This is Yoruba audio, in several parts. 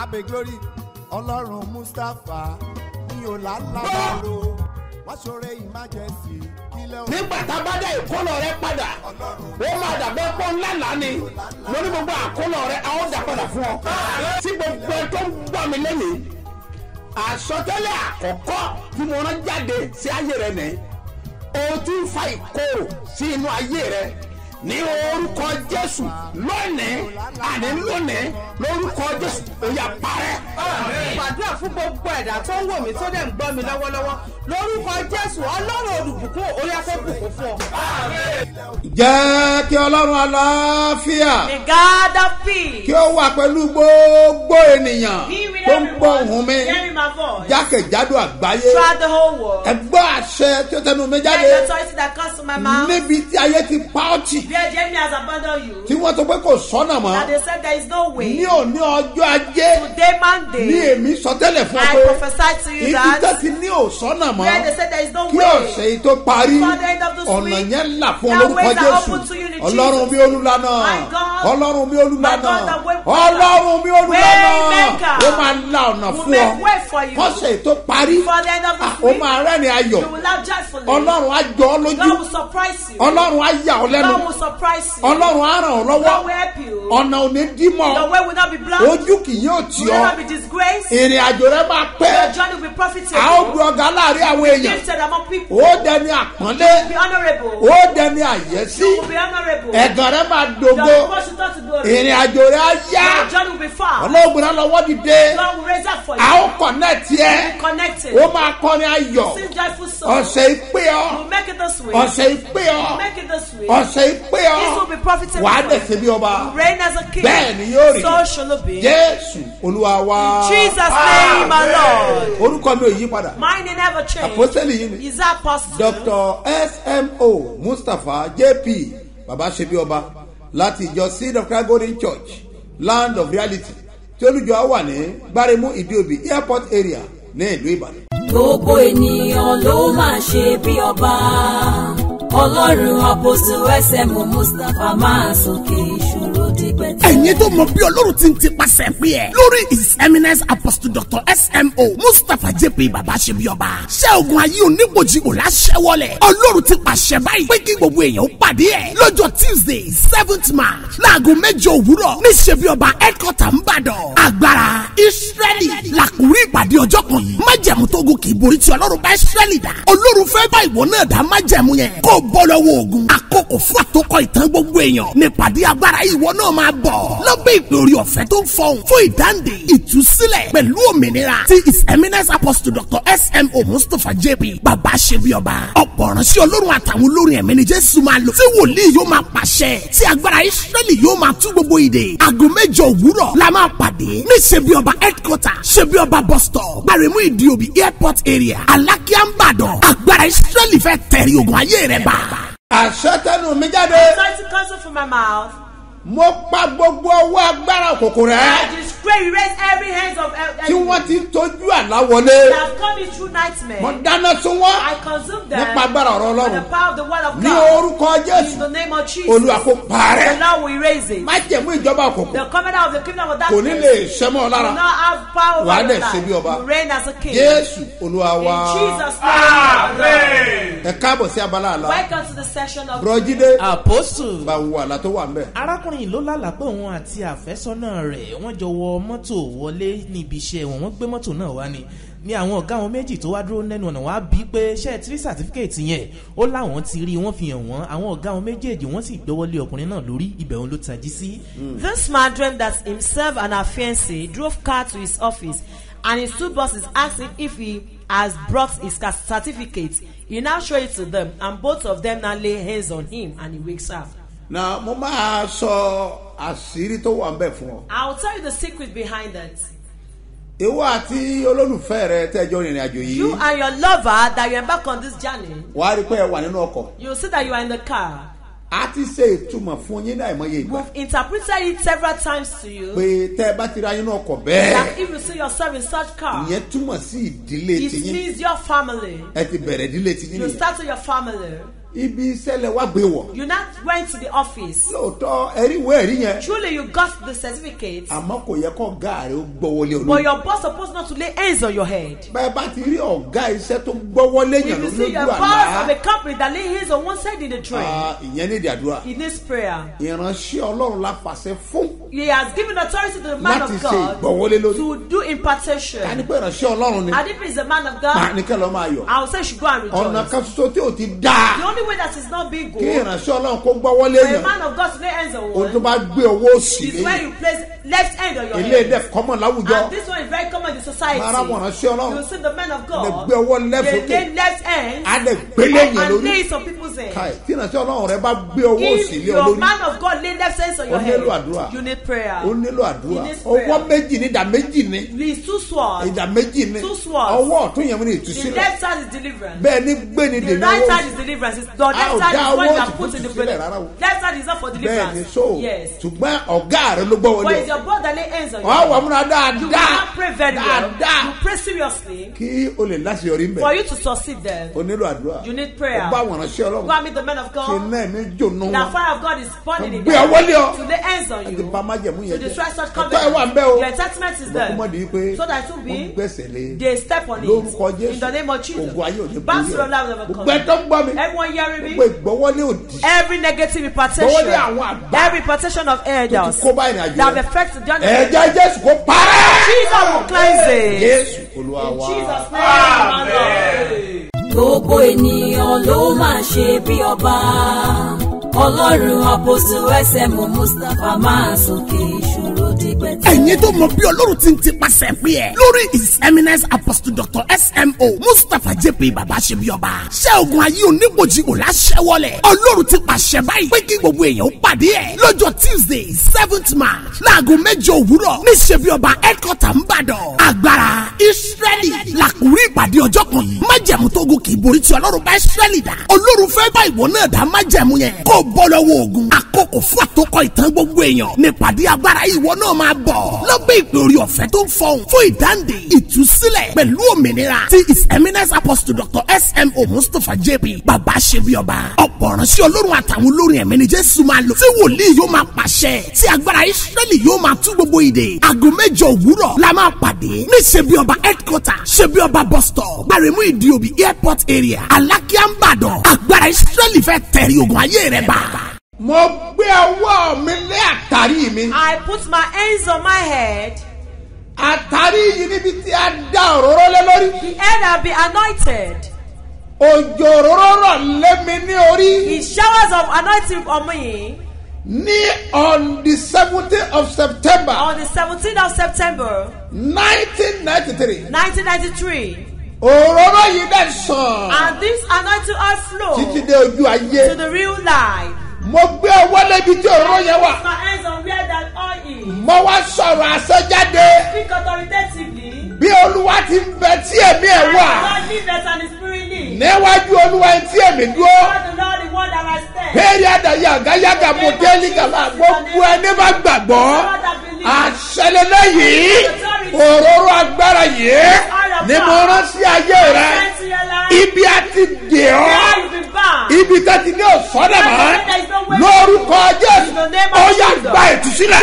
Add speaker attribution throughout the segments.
Speaker 1: abe glory ọlọ́run mustapha ní ọ̀làlábàrò wọ́n ṣoore emergency kílẹ̀ òun.
Speaker 2: nígbà tá a bá dá ìkólọ rẹ padà ó máa dàbẹ́ pọ́ ńlá lánì mo ní gbogbo àkólọ rẹ a ó dà padà fún ọ. tí gbogbo ẹ tó ń gbọ́ mi lẹ́nìí àsọtẹ́lẹ̀ àkọ́kọ́ tí mo rán jáde sí ayé rẹ nìyí o ń fa ìkorò sí inú ayé rẹ. Ní orúkọ jésù lónìí àní lónìí lórúkọ jésù ó yá parẹ́.
Speaker 3: gbàdúrà fún gbogbo ẹ̀dá tó ń wò mí tó dẹ̀ ń gbọ́ mi lọ́wọ́lọ́wọ́ lórúkọ jésù ọlọ́run olùbùkún orí afẹ́bùkún fún ọ.
Speaker 2: jẹ́ kí ọlọ́run aláfíà
Speaker 4: The God of peace.
Speaker 2: kí ó wà pẹ̀lú gbogbo ènìyàn tó ń gbọ́ ohùn mi jákèjádò àgbáyé
Speaker 4: Throughout the whole world.
Speaker 2: ẹgbọ́ àṣẹ tí ó tẹnu mi
Speaker 4: Hear the
Speaker 2: jáde
Speaker 4: authority that comes my mouth.
Speaker 2: níbi tí ayé ti pa ọ́ tì
Speaker 4: Where has abandoned you.
Speaker 2: tí wọ́n sọ pé kò sọ́nà mọ́
Speaker 4: That they said there is no way.
Speaker 2: ní òní ọjọ́ ajé
Speaker 4: Today
Speaker 2: ní
Speaker 4: Monday.
Speaker 2: èmi sọtẹ́lẹ̀ fún ọ
Speaker 4: I
Speaker 2: pé
Speaker 4: prophesy to you
Speaker 2: ibi
Speaker 4: that.
Speaker 2: ti ní òsọ́nà mọ́
Speaker 4: Where they said there is no
Speaker 2: kí
Speaker 4: way.
Speaker 2: ọ̀sẹ̀ yìí tó parí
Speaker 4: the end of this
Speaker 2: ọ̀nà
Speaker 4: week,
Speaker 2: yẹn là fún ọ
Speaker 4: now
Speaker 2: lórúkọ
Speaker 4: ways are
Speaker 2: jésù ọlọ́run
Speaker 4: My God,
Speaker 2: ọlọ́run
Speaker 4: that way-
Speaker 2: ọlọ́run olùlànà
Speaker 4: Waymaker.
Speaker 2: ó máa la ọ̀nà fún ọ kọ́sẹ̀ yìí tó parí
Speaker 4: the end of
Speaker 2: ah,
Speaker 4: this
Speaker 2: ó
Speaker 4: week.
Speaker 2: máa rẹ́ni ayọ̀
Speaker 4: You will laugh joyfully.
Speaker 2: ọlọ́run á jọ ọ lójú
Speaker 4: God will surprise you.
Speaker 2: ọlọ́run á yà ọ lẹ́nu
Speaker 4: God will surprise you.
Speaker 2: ọlọ́run á ràn ọ lọ́wọ́
Speaker 4: God will help you.
Speaker 2: ọ̀nà ò ní dí mọ́
Speaker 4: Your way blocked.
Speaker 2: Ojú kì yóò tì ọ́. ìrìn àjò rẹ máa pẹ́. A ó gbé ọ̀gá láàárín àwọn èèyàn. ó dẹni àpọ́nlé. Ó dẹni àyẹ́sí. Ẹ̀gàn rẹ máa dogo. Ìrìn àjò rẹ á yá. Ọlọ́gbìn náà lọ́wọ́ dìde. A ó kọ̀nẹ́ẹ̀tì ẹ. Ó máa kọ́ni ayọ̀. Ọ̀sẹ̀ ìpè ọ́. Ọ̀sẹ̀ ìpè ọ́. Ọ̀sẹ̀ ìpè ọ́. Wàá dẹ̀ ṣe bí ọba. Bẹ́ẹ̀ ni yóò rí
Speaker 4: Be.
Speaker 2: jésù olúwa wa
Speaker 4: Jesus' name, my Lord.
Speaker 2: orúkọ mi ò yí padà
Speaker 4: Mine they never change.
Speaker 2: àpọ́sẹ́lì yìí ni
Speaker 4: Is that possible?
Speaker 2: dr smo mustapha jp baba ṣebi ọba láti ìjọ seed of christ golden church land of reality tí olùjọ wà ní gbáremú ìdíòbí airport area ní ìlú ìbàdàn.
Speaker 5: gbogbo ènìyàn ló máa ṣe bí ọba ọlọ́run àpòsù ẹsẹ̀ mú mustapha máa sókè ìṣòro
Speaker 6: ẹ̀yin tó mọ bí ọlọ́run ti ń tipasẹ̀ pé ẹ̀. Lórí his eminence apostle dr smo mustapha jp baba ṣe bí ọba ṣé ogun ayé onígbòjì kò láṣẹ wọlé ọlọ́run ti pàṣẹ báyìí pé kí gbogbo èèyàn pàdé ẹ̀. Lọ́jọ́ tuesday seventh march láago mẹ́jọ òwúrọ̀ ní ṣe bí ọba headquarter ńbàdàn agbára israẹli làkúrí ìpàdé ọjọ́ kan yìí. Májẹ̀mú tó gùn kì í borí tí ọlọ́run bá israẹli dá. Ọlọ́run fẹ́ bá ìwọ náà dá májẹ̀mú yẹn. Kó bọ́ lọ́wọ́ ogun. Àkókò fún àtòkọ ìtàn gbogbo èèyàn. Nípàdé agbára ìwọ náà máa bọ̀ lọ́bẹ̀ ìpè orí ọ̀fẹ́ tó ń fọhùn fún ìdáǹdè ìtúsílẹ̀ pẹ̀lú òmìnira ti his eminence apostle dr smo mustapha jp bàbá ṣebí ọba ọ̀pọ̀ ránṣẹ́ ọlọ́run àtàwọn olórin ẹ̀mí ni jésù máa lò tí wòlíì yóò máa pàṣẹ tí agbára israẹli yóò máa tú gbogbo ìdè aago mẹ́jọ òwúrọ̀ la máa pàdé ní ṣebí ọba headquarter ṣebí ọba bus stop gbàrẹ̀mú ìdíòbí airport area alákíá ń bàdàn agbára israẹli fẹ́ tẹ̀rí ogun ayé rẹ̀ bá.
Speaker 2: àṣẹ tẹnu mi jáde
Speaker 4: Authority comes from my mouth.
Speaker 2: Mo pa gbogbo ọwọ́ agbára òkòkò rẹ
Speaker 4: I disgrace, erase every hands of el-
Speaker 2: tí
Speaker 4: enemy
Speaker 2: wọ́n ti tójú àlá wọlé
Speaker 4: that have come in through
Speaker 2: mo
Speaker 4: nightmare.
Speaker 2: dáná sun wọ́n
Speaker 4: I consume them
Speaker 2: nípa agbára ọ̀rọ̀
Speaker 4: by the
Speaker 2: ọlọ́run
Speaker 4: power of the word of
Speaker 2: ní
Speaker 4: God.
Speaker 2: orúkọ
Speaker 4: In
Speaker 2: jésù
Speaker 4: the name of Jesus.
Speaker 2: olúwa kó parẹ́
Speaker 4: The Lord will erase it.
Speaker 2: májẹ̀mú ìjọba òkòkò
Speaker 4: The covenant of the kingdom of
Speaker 2: kò ní
Speaker 4: darkness
Speaker 2: lè sẹ́mọ́ ọ
Speaker 4: will
Speaker 2: lára
Speaker 4: not have power
Speaker 2: Wà á
Speaker 4: over
Speaker 2: dẹ̀
Speaker 4: your
Speaker 2: ṣe bí ọba.
Speaker 4: life. You reign as a king.
Speaker 2: jésù olúwa
Speaker 4: In
Speaker 2: wa
Speaker 4: Jesus' name.
Speaker 2: Ẹ káàbọ̀ sí abala àlá.
Speaker 4: Welcome to the session of
Speaker 2: bùrọ̀jídé
Speaker 7: àpòsù
Speaker 2: bá wo àlá tó wà ń bẹ̀.
Speaker 7: arákùnrin ló lálàá pé òun àti àfẹ́sọ́nà rẹ̀ wọ́n jọ wọ mọ́tò wọlé níbi iṣẹ́ wọn wọ́n gbé mọ́tò náà wá ni. Ní àwọn ọ̀gá wọn méjì tó wá dúró lẹ́nu ọ̀nà wá bí pé ṣé ẹ ti rí sàtífíkẹ́ẹ̀tì yẹn? Ó láwọn ti rí wọ́n fi hàn wọ́n. Àwọn ọ̀gá wọn méjèèjì wọ́n sì gbọ́wọ́lé ọkùnrin náà lórí ibẹ̀ òun ló tají sí.
Speaker 4: This man dreamed that himself and her fiancé drove car to his office and his two bosses asked him if he has brought his ca- certificate. He now show it to them and both of them now lay hands on him and he wakes up.
Speaker 2: na mo máa sọ àṣírí tó wà ń bẹ̀ fún ọ.
Speaker 4: I will tell you the secret behind it.
Speaker 2: ìwọ àti olólùfẹ́ rẹ tẹ́jọ́ rìnrìn àjò
Speaker 4: You
Speaker 2: yìí
Speaker 4: and your lover that you embark on this journey,
Speaker 2: wàá rí pé ẹ wà nínú ọkọ̀
Speaker 4: you see that you are in the car.
Speaker 2: A ti ṣe ìtumọ̀ fún yín náà ìmọ̀ye ìgbà
Speaker 4: We've interpreted it several times to you
Speaker 2: pé tẹ́ ẹ bá ti ra náà ọkọ̀ bẹ́ẹ̀
Speaker 4: that if you see yourself in such car,
Speaker 2: ìyẹn túmọ̀ sí ìdílé
Speaker 4: it
Speaker 2: tiyín
Speaker 4: means your family.
Speaker 2: ẹ ti bẹ̀rẹ̀ ìdílé tiyín
Speaker 4: You
Speaker 2: nìyẹn
Speaker 4: start with your family.
Speaker 2: Ibi iṣẹ́ lẹ wá gbé wọ̀
Speaker 4: You now went to the office.
Speaker 2: lóòótọ́ ẹ̀rí ìwé ẹ̀rí yẹn.
Speaker 4: Truly, you got the certificate,
Speaker 2: àmọ́ kò yẹ kó ọ̀gá rẹ̀ ó gbọ́wọ́lé
Speaker 4: but
Speaker 2: olórí
Speaker 4: your boss supposed not to lay hands on your head.
Speaker 2: bẹ́ẹ̀ bá ti rí ọ̀gá iṣẹ́ tó gbọ́wọ́lé
Speaker 4: If
Speaker 2: yàn
Speaker 4: you see your
Speaker 2: lójú
Speaker 4: boss of a company that lay hands on one side in the train,
Speaker 2: ah, ìyẹn ní ìdàdúrà.
Speaker 4: he needs prayer.
Speaker 2: ìránṣẹ́ ọlọ́run la fàṣẹ fún
Speaker 4: He has given authority to the man
Speaker 2: láti
Speaker 4: of God to do impartation.
Speaker 2: pé ìránṣẹ́ ọlọ́run ni.
Speaker 4: And if he's a man of God,
Speaker 2: ní kẹ́ lọ́ máa yọ̀.
Speaker 4: I will say should go and
Speaker 2: ọ̀nà
Speaker 4: rejoice.
Speaker 2: kan ṣoṣo tí ò ti dáa
Speaker 4: The only way that is not being
Speaker 2: kí
Speaker 4: good
Speaker 2: ìránṣẹ́ ọlọ́run kó gbọ́wọ́lé
Speaker 4: for a man of God to lay hands on
Speaker 2: ohun tó
Speaker 4: one
Speaker 2: bá gbé owó òsì
Speaker 4: is
Speaker 2: lẹ́yìn
Speaker 4: you place left hand on your
Speaker 2: ilé
Speaker 4: head.
Speaker 2: ẹ̀dẹ̀ kọ́mọ̀ láwùjọ
Speaker 4: And this one is very common in the society.
Speaker 2: Mara ránṣẹ́ ọlọ́run.
Speaker 4: You see the men of
Speaker 2: lè
Speaker 4: God,
Speaker 2: gbé ọwọ́ left
Speaker 4: they
Speaker 2: sókè
Speaker 4: lay left hand
Speaker 2: á lè gbélé yẹn
Speaker 4: and
Speaker 2: lórí
Speaker 4: lay it on people's hands.
Speaker 2: káì tí ìránṣẹ́ ọlọ́run rẹ bá gbé owó òsì
Speaker 4: If
Speaker 2: lé ọ
Speaker 4: your
Speaker 2: lórí
Speaker 4: man of God lay left hands on your
Speaker 2: Ó
Speaker 4: head,
Speaker 2: nílò àdúrà.
Speaker 4: you need prayer.
Speaker 2: ó nílò àdúrà
Speaker 4: He
Speaker 2: ọwọ́ méjì ní ìdá méjì ní
Speaker 4: It's two swords.
Speaker 2: ìdá méjì ní
Speaker 4: Two swords.
Speaker 2: ọwọ́ ọ̀tún yẹn
Speaker 4: The
Speaker 2: ìtúsílẹ̀
Speaker 4: left hand is deliverance.
Speaker 2: bẹ́ẹ̀ ní gbé
Speaker 4: The
Speaker 2: dènà
Speaker 4: right
Speaker 2: owó
Speaker 4: hand is deliverance. The left hand is are
Speaker 2: òsì
Speaker 4: put in the belly. Left hand is not for
Speaker 2: bẹ́ẹ̀ ni
Speaker 4: deliverance.
Speaker 2: so
Speaker 4: Yes.
Speaker 2: ṣùgbọ́n ọ̀gá rẹ ló gbọ́ wọlé
Speaker 4: it's your brother that lay hands on
Speaker 2: ọ̀ wà
Speaker 4: you.
Speaker 2: múra
Speaker 4: will
Speaker 2: dáadáa
Speaker 4: not pray very well.
Speaker 2: dáadáa.
Speaker 4: You pray seriously.
Speaker 2: kí o lè láṣeyọrí ń
Speaker 4: For you to succeed there,
Speaker 2: o nílò àdúrà.
Speaker 4: You need prayer.
Speaker 2: o bá àwọn ránṣẹ́
Speaker 4: Go
Speaker 2: ọlọ́run
Speaker 4: and meet the men of
Speaker 2: ṣe
Speaker 4: God.
Speaker 2: náà ẹ̀mí jóná
Speaker 4: The
Speaker 2: wọn.
Speaker 4: fire of God is burning in
Speaker 2: gbé ọwọ́ lé ọ.
Speaker 4: Them to lay hands on
Speaker 2: àti
Speaker 4: you.
Speaker 2: bá májẹ̀mú
Speaker 4: To
Speaker 2: yẹn
Speaker 4: destroy such
Speaker 2: ẹ̀tọ́ ẹ̀ wà ń
Speaker 4: covenant.
Speaker 2: bẹ́ o.
Speaker 4: Your entitlement is there.
Speaker 2: di pé
Speaker 4: So that
Speaker 2: wọ́n
Speaker 4: be
Speaker 2: gbẹ̀sẹ̀ lé.
Speaker 4: They step on
Speaker 2: lórúkọ
Speaker 4: it.
Speaker 2: jésù.
Speaker 4: In the name of Jesus.
Speaker 2: ògùn ayé borí ẹ̀. ń gbọ́ mi.
Speaker 4: Everyone hearing
Speaker 2: gbogbo ìgbọ́wọ́lé òdì.
Speaker 4: Every negative impartation,
Speaker 2: Gbọ́wọ́lé àwọn àgbà.
Speaker 4: Every impartation of elders.
Speaker 2: kó àjò
Speaker 4: that affects the journey.
Speaker 2: ẹ̀jẹ̀ jésù kó parẹ́
Speaker 4: Jesus will cleanse it.
Speaker 2: jésù olúwa
Speaker 4: In
Speaker 2: wa
Speaker 4: Jesus' name,
Speaker 5: gbogbo ènìyàn ló máa ṣe bí ọba ọlọ́run àpòsù ẹsẹ̀ mọ̀ mustapha máa sókè ìṣòro dígbẹ́tì.
Speaker 6: Ẹ̀yin tó mọ bí ọlọ́run ti ń tipasẹ̀ pé ẹ̀. Lórí his eminence apostle dr smo mustapha jp baba ṣebíọba ṣé ogun ayé onígbòjìgbò láṣẹwọlẹ̀? Ọlọ́run ti pàṣẹ báyìí pé kí gbogbo èèyàn pàdé ẹ̀. Lọ́jọ́ tuesday seventh march láago mẹ́jọ òwúrọ̀ ní ṣebíọba headquarter ńbàdàn agbára israẹli làkúrí ìpàdé ọjọ́ kan yìí. Májẹ̀mú tó gùn kì í borí tí ọlọ́run bá israẹli dá. Ọlọ́run fẹ́ bá ìwọ náà dá májẹ̀mú yẹn. Kó bọ́ lọ́wọ́ ogun. Àkókò fún àtòkọ ìtàn gbogbo èèyàn. Nípàdé agbára ìwọ náà máa bọ̀ lọ́gbẹ́ ìpè orí ọ̀fẹ́ tó ń fọhùn fún ìdáǹdè ìtúsílẹ̀ pẹ̀lú òmìnira tí his eminence apostle dr smo mustapha jp bàbá ṣebí ọba. Ọ̀pọ̀ ránṣẹ́ ọlọ́run àtàwọn olórin ẹ̀mí ni jésù máa lò tí wòlíì yóò máa pàṣẹ tí agbára israẹli yóò máa tú gbogbo ìdè. Aago mẹ́jọ òwúrọ̀ la máa pàdé ní ṣebí ọba headquarter ṣebí ọba bus stop gbaremu ìdíòbí airport area alákíá ń bàdàn agbára israẹli fẹ́ tẹ̀rí ogun ayé rẹ̀ bá.
Speaker 2: Mo gbé ọwọ́ mi lé àtàrí mi.
Speaker 4: I put my hands on my head.
Speaker 2: àtàrí yìí níbi tí a dá òróró lé lórí.
Speaker 4: The head have been anointed.
Speaker 2: òjò òróró rọ̀ lé mi ní orí.
Speaker 4: He showers of anointing on me.
Speaker 2: Ní on the seventeen of september.
Speaker 4: On the 17th of September.
Speaker 2: Nineteen ninety three
Speaker 4: 1993.
Speaker 2: òróró yìí dẹ̀ sàn.
Speaker 4: And this anointing oil flow
Speaker 2: títí dé ojú ayé.
Speaker 4: To the real life.
Speaker 2: Mo gbé ọwọ́ lébi tí òróró yẹn wà. Mo wá sọ̀rọ̀
Speaker 4: Speak authoritatively.
Speaker 2: bí olúwa ti ń bẹ tí èmi ẹ̀ wà. Níwájú olúwa ẹ̀ tí èmi dúró. Péèrè àdàyè àgáyàgà mọ̀tẹ́lì kàlà gbogbo ẹni bá gbàgbọ́ àṣẹlélẹ́ yìí òróró agbára yìí ni mo rán sí ayé rẹ. Ibi a ti dè ọ́ ibi tá ti ní òsọ́dà mọ́ lórúkọ jésù ó yà gba ìtúsílẹ̀.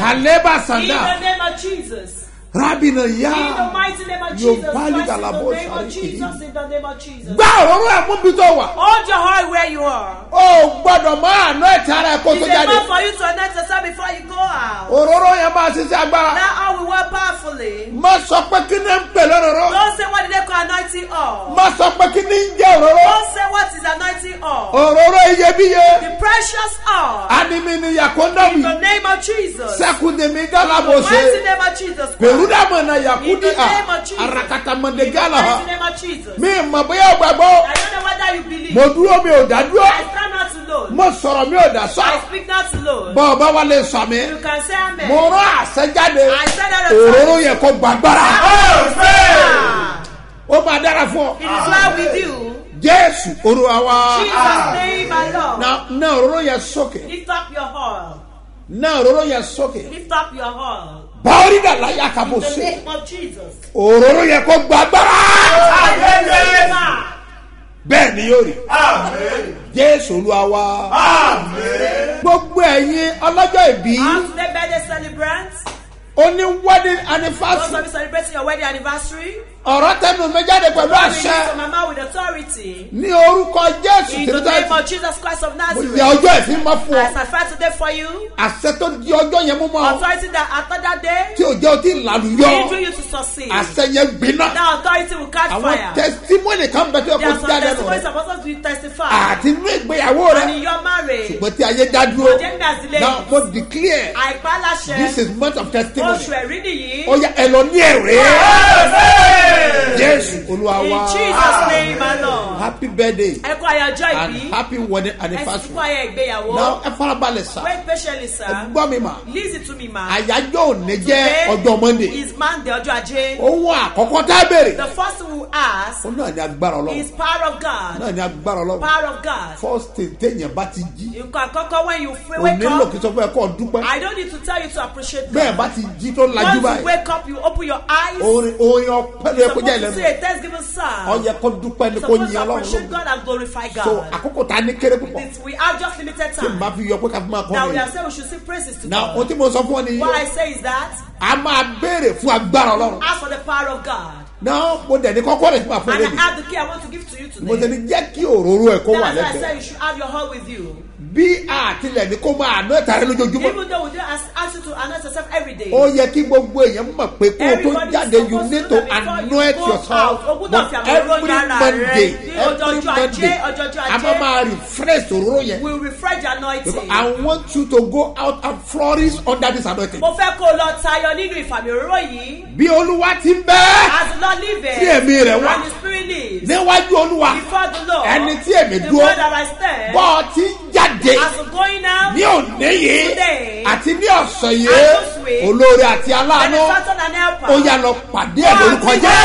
Speaker 2: kàlẹ́bà sàndà
Speaker 4: the the name of
Speaker 2: Your
Speaker 4: Jesus.
Speaker 2: value that
Speaker 4: in the
Speaker 2: labo
Speaker 4: name of
Speaker 2: shari
Speaker 4: the
Speaker 2: gbá òróró ẹ̀ mú bí tó wà
Speaker 4: Hold your heart where you are.
Speaker 2: ó gbọ́dọ̀ máa àná ẹ̀tì ara ẹ̀ kó
Speaker 4: It's
Speaker 2: tó
Speaker 4: man for you to anoint yourself before you go out.
Speaker 2: òróró yẹn máa ṣiṣẹ́ agbára
Speaker 4: Now how we work powerfully.
Speaker 2: má sọ pé kí ni ń pè lóróró
Speaker 4: Don't say what did they call anointing
Speaker 2: òróró iyebíye
Speaker 4: The precious oil.
Speaker 2: animini
Speaker 4: In
Speaker 2: yakondawi
Speaker 4: the name of Jesus.
Speaker 2: sẹkùndèmí
Speaker 4: In the
Speaker 2: galabose
Speaker 4: mighty name of Jesus In
Speaker 2: yakudi
Speaker 4: the
Speaker 2: a
Speaker 4: name of Jesus.
Speaker 2: arakatamọ̀dé
Speaker 4: In the
Speaker 2: gala ha
Speaker 4: mighty name of Jesus.
Speaker 2: mi mọ̀ bóyá gbàgbọ́
Speaker 4: I don't know whether you believe.
Speaker 2: mo dúró mi ò dá dúró
Speaker 4: I stand not alone.
Speaker 2: mo sọ̀rọ̀ mi ò dá sọ
Speaker 4: I speak not alone.
Speaker 2: bọ́ ọba wa lè sọ mi
Speaker 4: You can say amen.
Speaker 2: mo rán àṣẹjáde
Speaker 4: I said that
Speaker 2: òróró yẹ kó gbàgbára
Speaker 4: Ah,
Speaker 2: ó máa dára fún
Speaker 4: It is
Speaker 2: ọ
Speaker 4: well with you.
Speaker 2: Jésù olúwa wa
Speaker 4: Jesus' name, my Lord.
Speaker 2: na na òróró yẹ sókè
Speaker 4: Lift up your heart.
Speaker 2: na òróró yẹ sókè
Speaker 4: Lift up your heart.
Speaker 2: báwọlì dàlá yà ká bó
Speaker 4: In the name of Jesus.
Speaker 2: òróró yẹ kó gbàgbára
Speaker 4: Hallelujah.
Speaker 2: bẹ́ẹ̀ ni yóò rí jésù olúwa wa gbogbo ẹ̀yin ọlọ́jọ́ ìbí
Speaker 4: Happy birthday celebrants.
Speaker 2: oní wedding
Speaker 4: Those
Speaker 2: anniversary
Speaker 4: of you celebrating your wedding anniversary.
Speaker 2: Ọ̀rọ̀ tẹnu mi jáde pẹ̀lú àṣẹ. ní orúkọ jésù
Speaker 4: of
Speaker 2: mo yẹ ọjọ́ ìfín mọ́ fún ọ. Àṣẹ tó di ọjọ́ yẹn mú mọ́ ọ. Tí ò jẹ́ o ti
Speaker 4: to succeed.
Speaker 2: àṣẹ yẹn gbiná. Àwọn
Speaker 4: fire.
Speaker 2: tẹsítímọ́nì kan bẹ
Speaker 4: There
Speaker 2: kó
Speaker 4: are some
Speaker 2: jáde nù. àti inú ìgbéyàwó rẹ. Ṣùgbọ́n tí ayé dá dúró. Now mo declare this is month of testimony.
Speaker 4: Oṣù ẹ̀rí nìyí.
Speaker 2: ó yẹ ẹ lọ ní ẹ̀rẹ́ jésù olúwa
Speaker 4: In Jesus name alone.
Speaker 2: happy birthday
Speaker 4: Ẹ kú
Speaker 2: and
Speaker 4: ìbí.
Speaker 2: happy wedding
Speaker 4: Ẹ sì
Speaker 2: anniversary
Speaker 4: kú ayẹ ìgbéyàwó.
Speaker 2: now ẹ farabalẹ̀ sá
Speaker 4: Wait patiently sir.
Speaker 2: ẹ gbọ́ mi mà
Speaker 4: Listen to me ma.
Speaker 2: àyájọ́ òní jẹ́
Speaker 4: Today
Speaker 2: ọjọ́ monday
Speaker 4: is Monday ọjọ́ ajé.
Speaker 2: ohun àkọ́kọ́ tá a béèrè
Speaker 4: The first thing we ask
Speaker 2: ó náà ní agbára ọlọ́run
Speaker 4: is power of God.
Speaker 2: náà ní agbára ọlọ́run
Speaker 4: Power of God.
Speaker 2: first thing téèyàn bá ti jí
Speaker 4: Nǹkan àkọ́kọ́ when you
Speaker 2: ò
Speaker 4: wake
Speaker 2: nílò
Speaker 4: up.
Speaker 2: kí sọ fún ẹ o dúpẹ́
Speaker 4: I don't need to tell you to appreciate
Speaker 2: bẹ́ẹ̀
Speaker 4: God.
Speaker 2: bá ti jí tó lajú
Speaker 4: Once you
Speaker 2: báyìí
Speaker 4: wake up, you open your eyes.
Speaker 2: orin orin ọpẹ́ yẹ kó jẹ́
Speaker 4: thanksgiving song.
Speaker 2: ọyẹ kó dúpẹ́ ní kó yin ọlọ́run
Speaker 4: glorify
Speaker 2: so àkókò tá a ní kéré púpọ̀.
Speaker 4: This, we have just limited
Speaker 2: tí n
Speaker 4: time.
Speaker 2: bá fi yọ pé ká fi máa kọ́ mi. na
Speaker 4: God.
Speaker 2: tí mo sọ fún ọ ni
Speaker 4: that
Speaker 2: a máa béèrè fún agbára ọlọ́run.
Speaker 4: ask for the power of God.
Speaker 2: náà mo dẹ̀ ní kọ́kọ́ rẹ̀ fún àfọ
Speaker 4: And I
Speaker 2: lẹ́nu
Speaker 4: have the key I want to give to you
Speaker 2: mo ti ní jẹ́ kí òróró ẹ̀ kó wà lẹ́gbẹ̀ẹ́ bí àtìlẹ̀ ní kó máa àná ẹ̀ta rẹ lójoojúmọ́
Speaker 4: Even though we don't ask, ask you to anoint yourself every day.
Speaker 2: ó yẹ kí gbogbo èèyàn mọ̀ pé kó o tó jáde you need
Speaker 4: to
Speaker 2: anoint yourself but every monday every monday a máa máa refresh òróró yẹn
Speaker 4: We refresh your anointing.
Speaker 2: because I want you to go out and flourish under this anointing.
Speaker 4: Mo fẹ́ kó o lọ tayọ nínú ìfàmì òróró yìí.
Speaker 2: bí olúwa ti ń bẹ́
Speaker 4: As the Lord lives.
Speaker 2: Tí ẹ̀mí rẹ̀ wà.
Speaker 4: And the spirit lives.
Speaker 2: níwájú olúwa
Speaker 4: Before the Lord.
Speaker 2: ẹni tí èmi
Speaker 4: The
Speaker 2: dúró
Speaker 4: word that I stand.
Speaker 2: bọ́ ọ ti ń jáde. Ní òní yìí àti ní ọ̀sán yìí olórí àti aláàánú ó yà lọ pàdé ẹ̀ lórúkọ jẹ́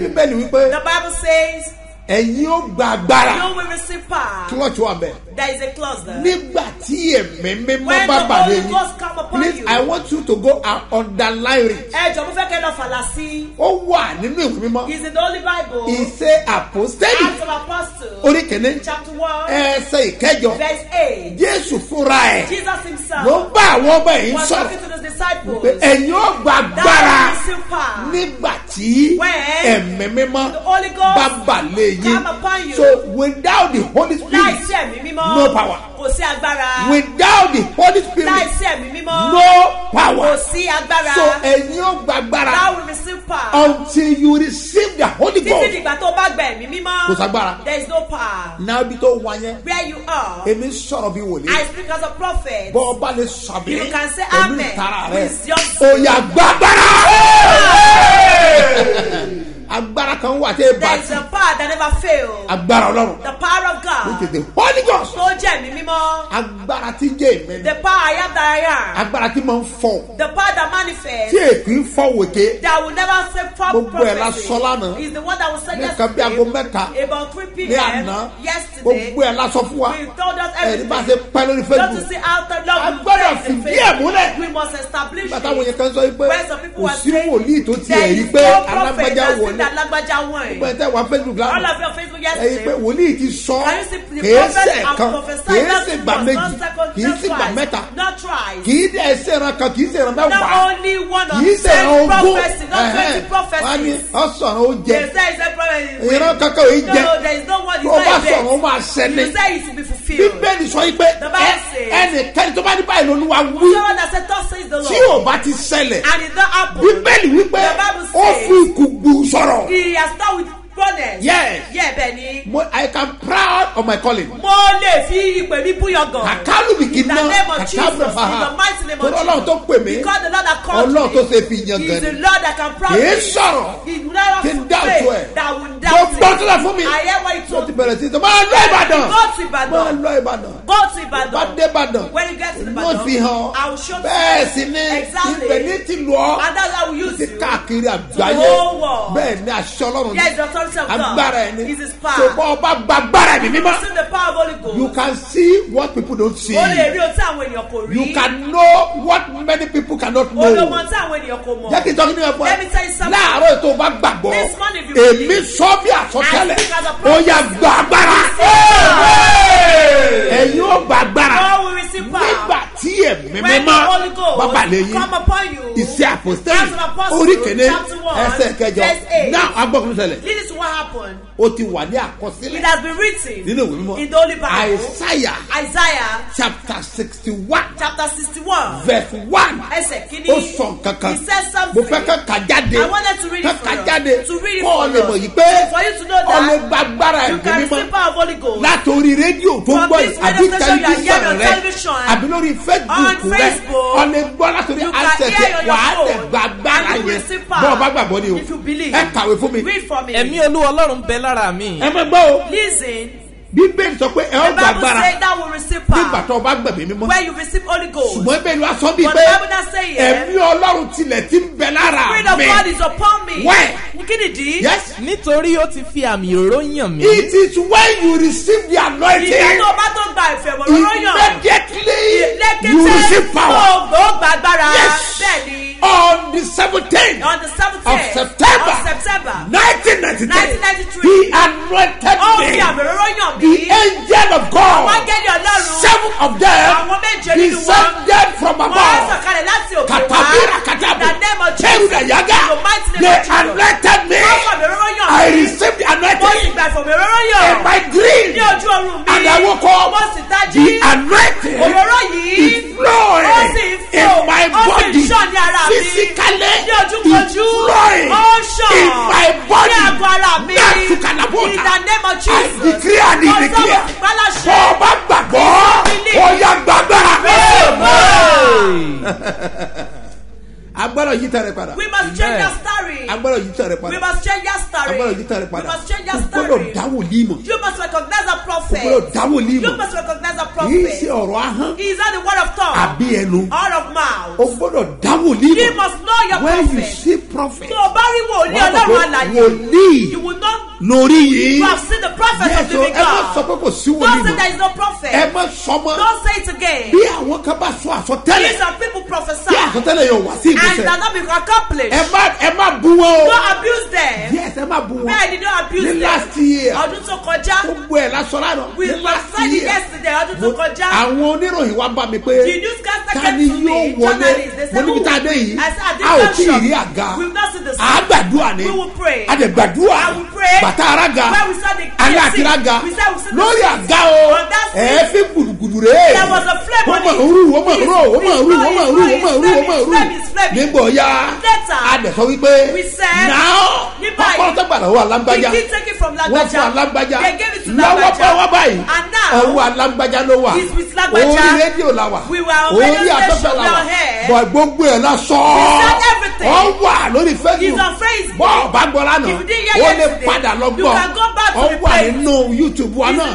Speaker 2: bíbélì wípé
Speaker 4: The Bible says,
Speaker 2: ẹ̀yin ó gba agbára
Speaker 4: receive power.
Speaker 2: kílọ̀tì wà bẹ́ẹ̀
Speaker 4: There is a clause there.
Speaker 2: nígbà tí ẹ̀mí mímọ́ bá
Speaker 4: the
Speaker 2: bàlẹ̀ yìí. I want you to go and underline it
Speaker 4: Ẹ jọ mo fẹ́ kẹ́ lọ fàlà sí.
Speaker 2: ó wà nínú ìwé mímọ́
Speaker 4: Is in the Holy Bible.
Speaker 2: ìṣe àpòstẹ́lì
Speaker 4: Acts of Apostles.
Speaker 2: orí kìíní
Speaker 4: Chapter one.
Speaker 2: ẹsẹ̀ ìkẹjọ
Speaker 4: Verse eight.
Speaker 2: jésù fúnra ẹ̀
Speaker 4: Jesus himself.
Speaker 2: ló bá àwọn ọmọ yìí
Speaker 4: was
Speaker 2: sọ̀rọ̀
Speaker 4: talking to the disciples.
Speaker 2: pé ẹ̀yin ó gba agbára
Speaker 4: That will receive power.
Speaker 2: nígbà tí ẹ̀mí mímọ́
Speaker 4: the
Speaker 2: bá
Speaker 4: upon you.
Speaker 2: so without the holy spirit
Speaker 4: Láìsí ẹ̀mí mímọ́.
Speaker 2: No power
Speaker 4: Kò sí agbára.
Speaker 2: without the holy spirit
Speaker 4: Láìsí ẹ̀mí mímọ́.
Speaker 2: no
Speaker 4: Kò
Speaker 2: power
Speaker 4: sí agbára.
Speaker 2: so ẹ̀yin ó gba agbára
Speaker 4: That will receive power.
Speaker 2: until you receive the holy
Speaker 4: Títí
Speaker 2: ghost
Speaker 4: dìgbà tó bá gba ẹ̀mí mímọ́.
Speaker 2: Kò ságbára.
Speaker 4: There is no power.
Speaker 2: náà bí tó wá yẹn
Speaker 4: Where you are.
Speaker 2: èmi sọ̀rọ̀ bí wòlíì
Speaker 4: I speak as a prophet.
Speaker 2: bọ́ ọba lè sàbí
Speaker 4: You can say
Speaker 2: pẹ̀lú
Speaker 4: amen
Speaker 2: ìtara rẹ̀
Speaker 4: with your
Speaker 2: òyà gbàgbára agbára kan wà tẹ́ bá
Speaker 4: There is
Speaker 2: ti
Speaker 4: a power that never fails.
Speaker 2: agbára ọlọ́run
Speaker 4: The power of God.
Speaker 2: the holy ghost
Speaker 4: Tó jẹ́ ẹ̀mí mímọ́.
Speaker 2: agbára tí jẹ́ ìmẹ́ni
Speaker 4: The power I am that I am.
Speaker 2: agbára tí máa ń fọ
Speaker 4: The power that
Speaker 2: tí
Speaker 4: manifests.
Speaker 2: èkì ń fọ wòté
Speaker 4: That will never say for
Speaker 2: Gbogbo ẹ̀ la sọ lánàá.
Speaker 4: prophecy. Is the one that will say
Speaker 2: ní nǹkan bí aago mẹ́ta
Speaker 4: yesterday. About 3
Speaker 2: ní
Speaker 4: p.m.
Speaker 2: àná
Speaker 4: Yesterday.
Speaker 2: gbogbo ẹ̀ la sọ fún wa
Speaker 4: We told us
Speaker 2: ẹ̀rí bá ṣe
Speaker 4: everything.
Speaker 2: pẹ́ lórí
Speaker 4: Not to
Speaker 2: facebook
Speaker 4: see how the
Speaker 2: A
Speaker 4: will
Speaker 2: gbọ́dọ̀
Speaker 4: face the
Speaker 2: fìdí ẹ̀ múlẹ̀.
Speaker 4: We must establish
Speaker 2: bàtà àwọn yẹn
Speaker 4: it.
Speaker 2: kan sọ pé
Speaker 4: Where some people
Speaker 2: kò sí wòlíì tó ti
Speaker 4: There
Speaker 2: ẹ̀ rí
Speaker 4: is
Speaker 2: pé alágbájá
Speaker 4: that
Speaker 2: wọ̀
Speaker 4: said
Speaker 2: ni
Speaker 4: that won.
Speaker 2: gbogbo ẹ̀ tẹ́ facebook
Speaker 4: All
Speaker 2: lánàá
Speaker 4: of your Facebook
Speaker 2: ẹ̀yin pé
Speaker 4: yesterday.
Speaker 2: wòlíì ti sọ kìí ṣe kan kìí ṣe gbà méjì kìí ṣe gbà mẹ́ta. kìí dẹ̀ ṣe ìran kan kìí ṣe
Speaker 4: Not
Speaker 2: mẹ́wàá
Speaker 4: one
Speaker 2: kìí ṣe
Speaker 4: same
Speaker 2: ogún.
Speaker 4: twenty
Speaker 2: wọ́n ọ̀sán ó jẹ. Ìran kankan ò jẹ.
Speaker 4: No, there is no one. It's
Speaker 2: tó bá sọ̀rọ̀ ó máa ṣẹlẹ̀. Bíbélì sọ yìí pé
Speaker 4: The Bible
Speaker 2: ẹ-
Speaker 4: says-
Speaker 2: ẹnikẹ́ni tó bá ní báyìí lóluwà wí.
Speaker 4: Someone that said, "Thus says the
Speaker 2: tí
Speaker 4: Lord,"
Speaker 2: ò bá ti ṣẹlẹ̀ bíbélì wípé ó fi ìkùgbù sọ̀rọ̀
Speaker 4: He has done with bonus.
Speaker 2: Yes.
Speaker 4: Yeah, Benny.
Speaker 2: Mo- I can proud of my calling.
Speaker 4: Mo lè fi ìpè mi búyọ̀gàn.
Speaker 2: Àkálù mi kì í
Speaker 4: the
Speaker 2: ná àkálù
Speaker 4: the of
Speaker 2: Torí ọlọ́run tó pè mí
Speaker 4: the
Speaker 2: ọlọ́run
Speaker 4: me
Speaker 2: tó ṣe fi yan
Speaker 4: is
Speaker 2: gan
Speaker 4: the
Speaker 2: ni.
Speaker 4: Lord that can promise.
Speaker 2: Kì í sọ̀rọ̀
Speaker 4: He will
Speaker 2: fún mi.
Speaker 4: àyẹ̀wò ìtàn.
Speaker 2: mo ti bẹ̀rẹ̀ sí ìtàn. máa lọ ìbàdàn.
Speaker 4: go to
Speaker 2: ìbàdàn.
Speaker 4: máa
Speaker 2: lọ ìbàdàn.
Speaker 4: go to
Speaker 2: ìbàdàn.
Speaker 4: bá
Speaker 2: dé ìbàdàn.
Speaker 4: when you get to
Speaker 2: ìbàdàn.
Speaker 4: mo
Speaker 2: fi hàn. bẹ́ẹ̀ sì ni ibẹ̀ ní ti lọ.
Speaker 4: adala will use you.
Speaker 2: ti káàkiri àgbáyé. bẹ́ẹ̀ ni aṣọ ọlọ́run.
Speaker 4: yes the authority of God.
Speaker 2: agbára ẹni.
Speaker 4: is his power.
Speaker 2: ṣùgbọ́n ọba gba agbára ẹ̀mí mímọ́.
Speaker 4: you see the power of holy gold.
Speaker 2: you can see what people don't see.
Speaker 4: o lè rí o tí àwọn ènìyàn kò rí.
Speaker 2: you can know what many people cannot know.
Speaker 4: olómọ tí àwọn ènìyàn kò mọ̀.
Speaker 2: jẹ́ kí n tọ́
Speaker 4: let me tell you something. this morning if you believe.
Speaker 2: èmi sọ bí àsọtẹ́lẹ̀ ó yá gba agbára ẹ̀yin ó
Speaker 4: gbàgbára
Speaker 2: nígbà tí ẹ̀mí mímọ́ bàbá
Speaker 4: lẹ́yìn
Speaker 2: ìṣe àpòstẹ́lì orí
Speaker 4: kẹ̀lé
Speaker 2: ẹsẹ̀ kẹjọ. náà agbọ́kùnrin
Speaker 4: sẹlẹ̀
Speaker 2: o ti wà ní àkọsílẹ̀. Nínú ìwé mímọ́. àìsáyà. Chapter sixty one
Speaker 4: chapter sixty one
Speaker 2: verse one.
Speaker 4: Ẹsẹ̀ kìíní.
Speaker 2: Ó sọ kankan mo fẹ́ kankan jáde.
Speaker 4: Kankan
Speaker 2: jáde. Kọ́ ọ lè mọ̀ yìí pé ọ lè
Speaker 4: gbàgbára
Speaker 2: ẹ̀mí mímọ́ látòrí rédíò rédíò tó
Speaker 4: ń
Speaker 2: gbọ́ yìí àbí tẹlifíṣàn rẹ àbí lórí
Speaker 4: fẹ́ẹ̀bùkù
Speaker 2: rẹ ọ̀lẹ́ gbọ́ látòrí àṣẹ̀tẹ̀
Speaker 4: wàá lẹ̀ gbàgbára
Speaker 2: yẹn bọ́ ọ bá gbàgbọ́ ni o ẹ kàwé fún mi.
Speaker 7: ẹ̀mí olúwa ọlọ́run bẹ lára mi.
Speaker 2: ẹ mọ̀ gbọ́ o bíbélì sọ pé ẹ ó gba agbára nígbà tó o bá gbẹ̀mí mímọ́ ṣùgbọ́n bẹ́ẹ̀ ni wàá sọ bíi pé ẹ̀mí ọlọ́run tilẹ̀ ti ń bẹ lára mi wẹ́ẹ̀
Speaker 7: nítorí ó ti fi àmì òró yàn mí.
Speaker 2: it is when you receive the anointing.
Speaker 4: ìyá tó bá tó gba ìfẹ̀mọ̀ òró yàn.
Speaker 2: immediately you receive power.
Speaker 4: ó gba agbára
Speaker 2: bẹ́ẹ̀
Speaker 4: ni.
Speaker 2: on the seventeenth
Speaker 4: on the seventeenth
Speaker 2: of September nineteen ninety three he anointed me.
Speaker 4: ó fi àmì òró yàn mí the
Speaker 2: angel of God. Seven of them.
Speaker 4: He sent
Speaker 2: them from above. katabira katabu keruda yaga. They anointed me. I received the anointing. In my dream. And I woke up. The anointing is flowing in my body. physically is flowing in my body. that's to
Speaker 4: kanabota
Speaker 2: I declare
Speaker 4: the
Speaker 2: ní kíá ọba gbàgbọ́ ọya gbàgbára. agbára yìí tẹ̀rẹ̀ padà.
Speaker 4: we must change our story.
Speaker 2: agbára yìí tẹ̀rẹ̀ padà.
Speaker 4: we must change our story.
Speaker 2: agbára yìí tẹ̀rẹ̀ padà.
Speaker 4: we must change our story.
Speaker 2: o gbọ́dọ̀ límọ̀.
Speaker 4: you must recognize a prophet.
Speaker 2: o gbọ́dọ̀ límọ̀.
Speaker 4: you must recognize a prophet.
Speaker 2: kì ṣe ọ̀rọ̀ ahọ́n.
Speaker 4: he is not the word of tongue.
Speaker 2: àbí ẹnu.
Speaker 4: or of mouth.
Speaker 2: o gbọ́dọ̀
Speaker 4: dáwọ́
Speaker 2: límọ̀.
Speaker 4: you must know your prophet.
Speaker 2: when you see prophet.
Speaker 4: tó o bá rí wòlíì ọlọ́run àlàyé.
Speaker 2: wòlíì.
Speaker 4: you will not
Speaker 2: lórí yìí.
Speaker 4: you have seen the prophet
Speaker 2: yes,
Speaker 4: of
Speaker 2: the
Speaker 4: big God.
Speaker 2: ẹ má sọ pé kò sí wòlíì mọ́.
Speaker 4: don't say there is no prophet.
Speaker 2: ẹ má sọ mọ́.
Speaker 4: don't say it again.
Speaker 2: bí àwọn kan bá sọ àsọtẹ́lẹ̀.
Speaker 4: these are people prophesy.
Speaker 2: bí àsọtẹ́lẹ̀ yóò wá sí ìgbésẹ̀.
Speaker 4: and they are be accomplished.
Speaker 2: ẹ má ẹ má bú wọn o.
Speaker 4: don't abuse them.
Speaker 2: yes ẹ má bú wọn.
Speaker 4: bẹ́ẹ̀ don't abuse them.
Speaker 2: ní last year.
Speaker 4: ọdún tó kọjá.
Speaker 2: ó gbọ́ ẹ̀ lásán lánàá.
Speaker 4: we were
Speaker 2: study
Speaker 4: yesterday ọdún tó kọjá.
Speaker 2: àwọn oníròyìn wa bá mi pé.
Speaker 4: the news
Speaker 2: caster
Speaker 4: came journalist they said who.
Speaker 2: mo níbi
Speaker 4: oh,
Speaker 2: tá a dé yìí. a ò tí
Speaker 4: will not see the sun. will pray.
Speaker 2: a dẹ̀ gbàdúrà.
Speaker 4: I will pray tá a ra ga
Speaker 2: alẹ́ àti
Speaker 4: ra ga
Speaker 2: lórí àga o.
Speaker 4: Ẹ
Speaker 2: fi gbùdùgbùdù rẹ̀
Speaker 4: wọ́n
Speaker 2: mọ̀ rú wọ́n mọ̀ rú wọ́n mọ̀ rú
Speaker 4: wọ́n
Speaker 2: mọ̀ rú
Speaker 4: wọ́n
Speaker 2: mọ̀ rú
Speaker 4: wọ́n
Speaker 2: mọ̀
Speaker 4: rú.
Speaker 2: nígbà ọ̀ya adẹ̀sọ wípé náà ọkọ̀ tó gbàdọ̀ wọ alágbájá wọ́n fún alágbájá. Lọ́wọ́ bọ́wọ́ báyìí ọwọ́ alágbájá ló wà. orí rédíò la wà. Orí afẹ́fẹ́ la wà. bọ̀ gbogbo ẹ̀
Speaker 4: lásán
Speaker 2: ọ wà lórí
Speaker 4: fẹ́ẹ́
Speaker 2: bọ́ọ̀ bá gbọ́ lánàá. Ó lè padà
Speaker 4: gbà lọ́gbọ́
Speaker 2: ọ wà nínú youtube wa náà.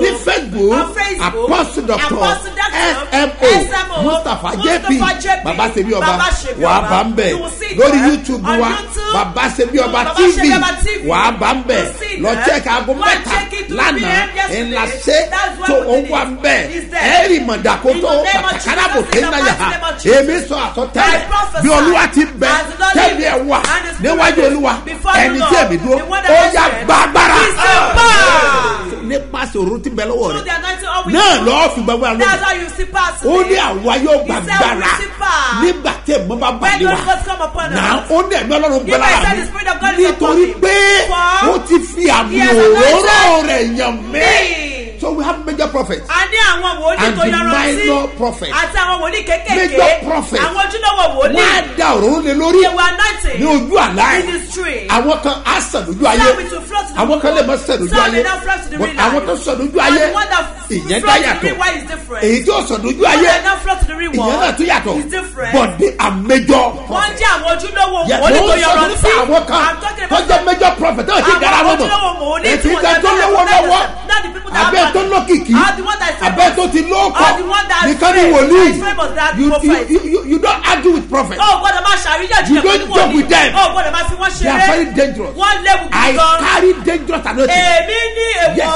Speaker 2: ní facebook apostle doctor smo mustapha jp baba sebi ọba wà á bá ń bẹ̀. Lórí youtube wa baba sebi ọba tv wà á bá ń bẹ̀. Lọ check aago mẹ́ta lánàá ńlá ṣe tó
Speaker 4: òun
Speaker 2: wà
Speaker 4: bẹ́ẹ̀
Speaker 2: ẹ̀rì mọ̀dàkó tó kàkàràbò
Speaker 4: tó ha.
Speaker 2: èmi sọ àsọtẹ́lẹ̀ bí olúwa ti bẹ tẹ́bi ẹ̀ wà níwájú olúwa ẹni tí èmi dúró ó
Speaker 4: yá
Speaker 2: gbàgbára nípasẹ̀ òru ti bẹ lọ́wọ́ rẹ̀. náà lọ́ọ́ fi gbàgbára
Speaker 4: lọ́wọ́
Speaker 2: ó ní àwa yóò gbàgbára. Nígbà tí ẹ̀ mọ́
Speaker 4: bá
Speaker 2: balẹ̀
Speaker 4: wa
Speaker 2: náà ó ní ẹ̀mí ọlọ́run
Speaker 4: gbẹ́lára
Speaker 2: mi. Nítorí pé ó ti fi àmì òróró rẹ̀ in your
Speaker 4: midst.
Speaker 2: So we have major prophets.
Speaker 4: A ní àwọn wòlíì tó
Speaker 2: yọrọ
Speaker 4: sí.
Speaker 2: And the minor prophets.
Speaker 4: Àti àwọn wòlíì kékèké.
Speaker 2: Major prophets.
Speaker 4: Àwọn ojúlówó wòlíì.
Speaker 2: Wọ́n á da òróró lé lórí.
Speaker 4: They were anointing.
Speaker 2: Ní ojú àlá ẹ̀.
Speaker 4: In the street.
Speaker 2: Àwọn kan á sàn lójú ayé.
Speaker 4: Some will flow to the
Speaker 2: Àwọn kan lè má sàn lójú ayé.
Speaker 4: Some will not flow to the real.
Speaker 2: Àwọn tó sàn lójú ayé.
Speaker 4: And the one that
Speaker 2: ìyẹn dá yàtọ̀. Èyí tó sàn lójú ayé. Ìyẹn náà tún yàtọ̀. But they are major prophets.
Speaker 4: Wọ́n jẹ́ àwọn ojúlówó wòlíì tó yọrọ
Speaker 2: sí. Àwọn kan tó jẹ́ major
Speaker 4: prophets
Speaker 2: tó lókìkí abẹ́ tó ti lóòkọ̀ nìkan ni wòlíì. You you you don't argue with
Speaker 4: prophets
Speaker 2: you don't joke with them. they are very dangerous. I
Speaker 4: carry dangerous anointing yes.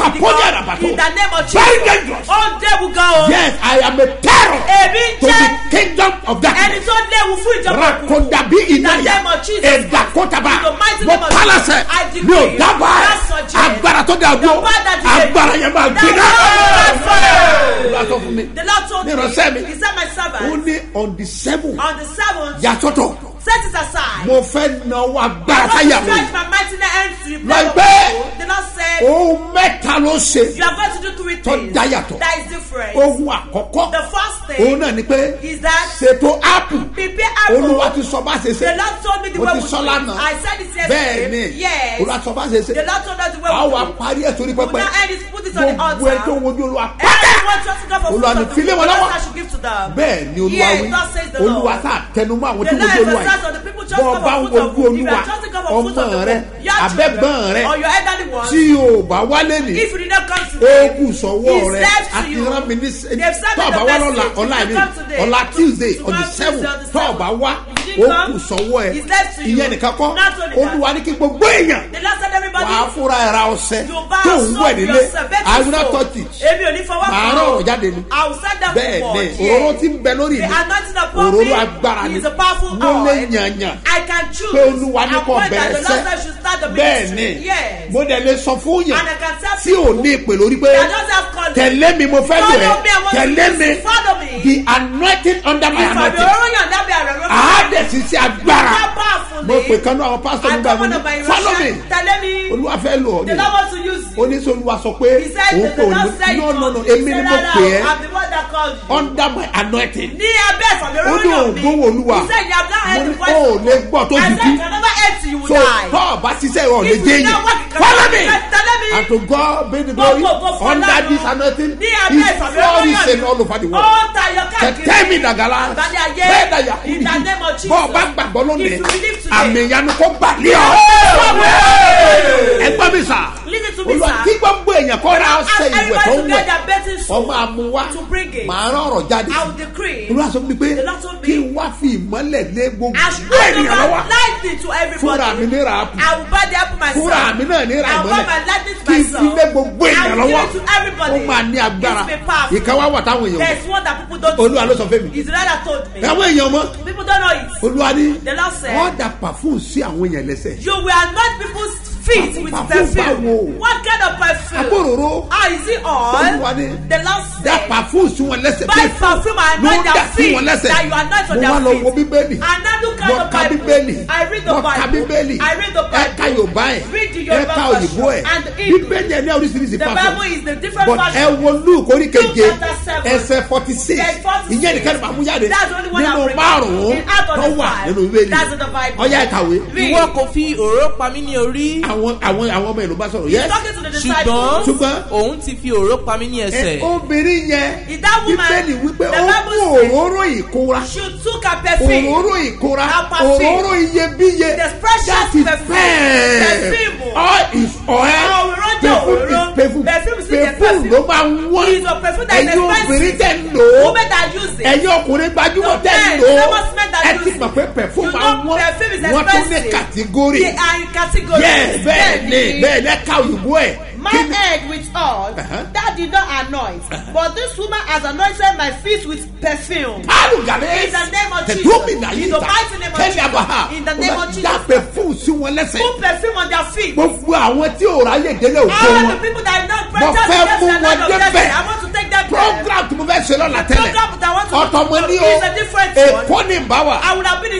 Speaker 4: kaponi arabato
Speaker 2: very dangerous. Yes I am a terror to the kingdom of darkness.
Speaker 4: ẹni tó léwu fún ìjọba òkùnkùn.
Speaker 2: rakoda
Speaker 4: bí ìnáyà ẹ̀dàkọ́tàbà
Speaker 2: mo
Speaker 4: pálásẹ̀
Speaker 2: mi ò dábàá
Speaker 4: e.
Speaker 2: agbára tó
Speaker 4: dàgbò
Speaker 2: agbára yẹn máa gbiná.
Speaker 4: the lord told me he said my servant.
Speaker 2: ó ní on the seven.
Speaker 4: on the seven.
Speaker 2: yàtọ̀tọ̀.
Speaker 4: set it aside.
Speaker 2: mo fẹ́ náwó agbára
Speaker 4: sáyà
Speaker 2: mi.
Speaker 4: I
Speaker 2: don't
Speaker 4: my mighty na end to the blood lọ gbé. Said.
Speaker 2: Ohun mẹ́ta ló ṣe.
Speaker 4: You are going to do three things.
Speaker 2: Tó yàtọ̀.
Speaker 4: That is different.
Speaker 2: Ohun àkọ́kọ́.
Speaker 4: The first thing.
Speaker 2: Òun náà ni pé.
Speaker 4: Is that.
Speaker 2: Ṣètò apple.
Speaker 4: Prepare apple.
Speaker 2: Olúwa ti sọ bá ṣe ṣe.
Speaker 4: The Lord told me the way we do it.
Speaker 2: Mo ti sọ lánàá.
Speaker 4: I said it yesterday.
Speaker 2: Bẹ́ẹ̀ni.
Speaker 4: Yes.
Speaker 2: Olúwa sọ bá ṣe ṣe.
Speaker 4: The Lord told us the way we do it.
Speaker 2: Àwọn àparí
Speaker 4: ẹ̀ torí
Speaker 2: pẹ́pẹ́.
Speaker 4: The altar.
Speaker 2: Gbogbo ẹ tó wojú Olúwa pátá. Olúwa
Speaker 4: ni
Speaker 2: fílẹ̀ wọn lọ́wọ́. Bẹ́ẹ̀ni Olúwa wí. Olúwa sá tẹnumọ́ àwọn tó wojú Olúwa yìí.
Speaker 4: Bọ́ọ̀
Speaker 2: bá wojú Olúwa ọmọ rẹ abẹ́gbọ́n rẹ
Speaker 4: was.
Speaker 2: tí o bá wálé ní.
Speaker 4: if you did not come today.
Speaker 2: ó kù sọ́wọ́ rẹ. àti rán mi ní. tó o
Speaker 4: bá
Speaker 2: wá lọ́la ọ̀la mi ọ̀la tuesday on the
Speaker 4: seventh
Speaker 2: tó o
Speaker 4: bá wá
Speaker 2: ó kù sọ́wọ́ ẹ. ìyẹn nìkan kọ́. Olúwa ní kí gbogbo èèyàn
Speaker 4: wà
Speaker 2: á fúnra ẹ̀ ra ọ̀sẹ̀ tó ń wẹ̀ nílé.
Speaker 4: àyùnà
Speaker 2: tọ́tì
Speaker 4: àárọ̀
Speaker 2: ọ̀rọ̀ jáde ni. Bẹ́ẹ̀ ni òróró ti ń bẹ lórí mi. òróró agbára ni. mo lè
Speaker 4: yàn yàn
Speaker 2: pé olúwa ní kò bẹ̀rẹ̀ sẹ́ bẹ́ẹ̀ ni. Mo dẹ̀ lè lè sọ fún yàn tí ò ní ìpè lórí pé tẹ̀lé mi mo fẹ́ lò ẹ́. Tẹ̀lé mi. the anointing under my anointing. àádẹ́sì sí agbára. Mo pè kan náà àwọn pásítọ̀ nígbà mi follow me. Olúwa fẹ́ lò ọ́ ni. Oníṣolúwa sọ pé òun
Speaker 4: kò
Speaker 2: ní no no no. Èmi ni mo pè ẹ́. under my anointing. Ó ní
Speaker 4: òògùn
Speaker 2: olúwa. Mo ní o
Speaker 4: ò
Speaker 2: lè gbọ́ tó
Speaker 4: dùdú
Speaker 2: so tọ́ ọ̀ bá ṣiṣẹ́ ìwọ ò lè jẹ́
Speaker 4: yẹn
Speaker 2: follow me. And to God be the glory under this anointing. His glory is
Speaker 4: seen
Speaker 2: all over the world.
Speaker 4: the
Speaker 2: Tẹ̀tẹ̀ mi dàgàlà. Bẹ́ẹ̀
Speaker 4: dà yà kú yìí.
Speaker 2: Bọ́ ọba gbàgbọ́ lónìí. Àmì ìyanu kó gbà ní ọ. Ẹgbẹ́ mi sà.
Speaker 4: Olúwa
Speaker 2: kí gbogbo èèyàn kọ́ ra ọsẹ ìwẹ̀ tó ń wẹ̀. Ọmọ àmúwá màá rán ọ̀rọ̀ jáde. Olúwa sọ fún mi pé kí n wá fi ìmọ́lẹ̀ lé gbogbo ènìyàn lọ́wọ́. Fúnra mi ní
Speaker 4: ra apple.
Speaker 2: Fúnra mi náà ní ra ìmọ́lẹ̀
Speaker 4: lẹ̀
Speaker 2: kí n fi lé gbogbo
Speaker 4: èèyàn
Speaker 2: lọ́wọ́. ó máa ní agbára. Ìkáwá wà táwọn èèyàn olúwa ló sọ fún mi. Táwọn èèyàn mọ́. Olúwa
Speaker 4: ni
Speaker 2: wọ́n da pàfún sí àwọn èèyàn lẹ́sẹ̀.
Speaker 4: you were not people's feet with
Speaker 2: perfume.
Speaker 4: What kind of perfume?
Speaker 2: Apororo.
Speaker 4: Ah, is it all? The
Speaker 2: last
Speaker 4: said.
Speaker 2: That perfume sun wọn.
Speaker 4: Buy perfume and anoint their feet. That you are not
Speaker 2: on
Speaker 4: their feet.
Speaker 2: Mo wá lọ wo Bíbélì.
Speaker 4: Another kind of Bible.
Speaker 2: Mo ka Bíbélì.
Speaker 4: I read the Bible. I read the Bible.
Speaker 2: Ẹ̀ka Yorùbá ẹ̀.
Speaker 4: Read the Yorùbá And The Bible is the different version.
Speaker 2: But ẹ wo Luke orí keje ẹsẹ̀ forty six. Ìyẹn nìkan ni màmú jáde. Nínú márùn-ún tó wà nínú Bíbélì. Ọ̀yá
Speaker 4: ẹ̀kàwé.
Speaker 7: Ìwọ kò fi òró pa mí ní orí
Speaker 2: àwọn àwọn àwọn ọmọ ìlú bá sọ̀rọ̀ yẹ.
Speaker 7: ṣùgbọ́n
Speaker 2: ṣùgbọ́n
Speaker 7: òun ti fi òró pa mí ní ẹsẹ̀.
Speaker 2: obìnrin yẹn bíbélì wípé ó mú òróró ìkóra. òróró ìkóra òróró iyebíye. That is fair all is oil. Perfume
Speaker 4: is
Speaker 2: perfume.
Speaker 4: Perfume
Speaker 2: ló máa ń wọ́n. Ẹ̀yin obìnrin tẹ̀ ń lò ó. Ẹ̀yin ọkùnrin gbajúmọ̀ tẹ̀ ń lò ó. ẹ ti mọ̀ pé perfume máa ń wọ́n. wọ́n tún ní kàtígórì yẹ́ẹ̀ bẹ́ẹ̀ bẹ́ẹ̀ ni ẹ ká òyìnbó ẹ̀.
Speaker 8: my head with oil
Speaker 2: uh-huh.
Speaker 8: that did not anoint. Uh-huh. But this woman has anointed my feet with perfume.
Speaker 2: paul gale
Speaker 4: in the name of jesus.
Speaker 2: gómìnà
Speaker 4: yìí
Speaker 2: ta
Speaker 4: kẹ́lí
Speaker 2: abaha
Speaker 4: in the name of jesus.
Speaker 2: da perfume sí wọn lẹ́sẹ̀.
Speaker 4: put perfume on their feet.
Speaker 2: gbogbo àwọn tí òòrà yẹ délé òkú wọn.
Speaker 4: all the people that are not present in
Speaker 2: the
Speaker 4: presence i want to take that
Speaker 2: program mo fẹ́ ṣe lọ́la tẹ́lẹ̀. Ọ̀tọ̀ mo ní o. èkó ni
Speaker 4: n bá wa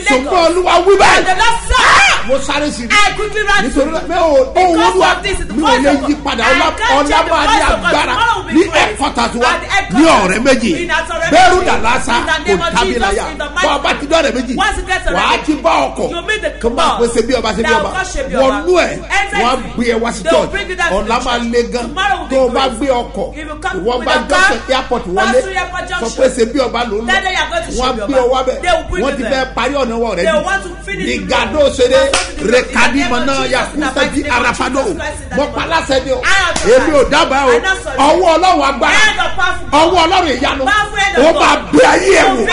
Speaker 2: ṣùgbọ́n olúwa wí
Speaker 4: bẹ́ẹ̀ ah!
Speaker 2: mo sáré sí i. Nítorí pé o
Speaker 4: owó
Speaker 2: olúwa mi ò lè yí padà. Ọlá máa ní agbára ní ẹ̀kọ́ta wa ní ọ̀rẹ́ méjì.
Speaker 4: bẹ́ẹ̀rù
Speaker 2: dàlásà kò tábí láyà. bọ́ ọba ti dọ́ọ̀rẹ́ méjì wà
Speaker 4: á
Speaker 2: ti bá ọkọ̀.
Speaker 4: Kí
Speaker 2: n bá àpò ṣe bí ọba
Speaker 4: ṣe bí ọba.
Speaker 2: wọnú ẹ̀ wọ́n gbé ẹ wá sí
Speaker 4: tọ́ọ̀tì
Speaker 2: ọ̀la máa lé gan. Tó o bá gbé ọkọ̀
Speaker 4: ìwọ́n
Speaker 2: bá gbé airport wọlé sọ pé ṣe bí ọba ló ń lọ. Wọn gbé ọwọ́ bẹ. Wọn ti fẹ́ parí ọ̀nà wọ rẹ ni.
Speaker 4: gado
Speaker 2: ṣeré
Speaker 4: rekadimọ
Speaker 2: náà
Speaker 4: yakuta
Speaker 2: di arafado. mọ̀páláṣẹ ni o. Èmi ò dábàá o. Ọwọ́ ọlọ́run agbára ọwọ́ ọlọ́run ìyanu. ó máa bẹ ayé ẹ̀ wò.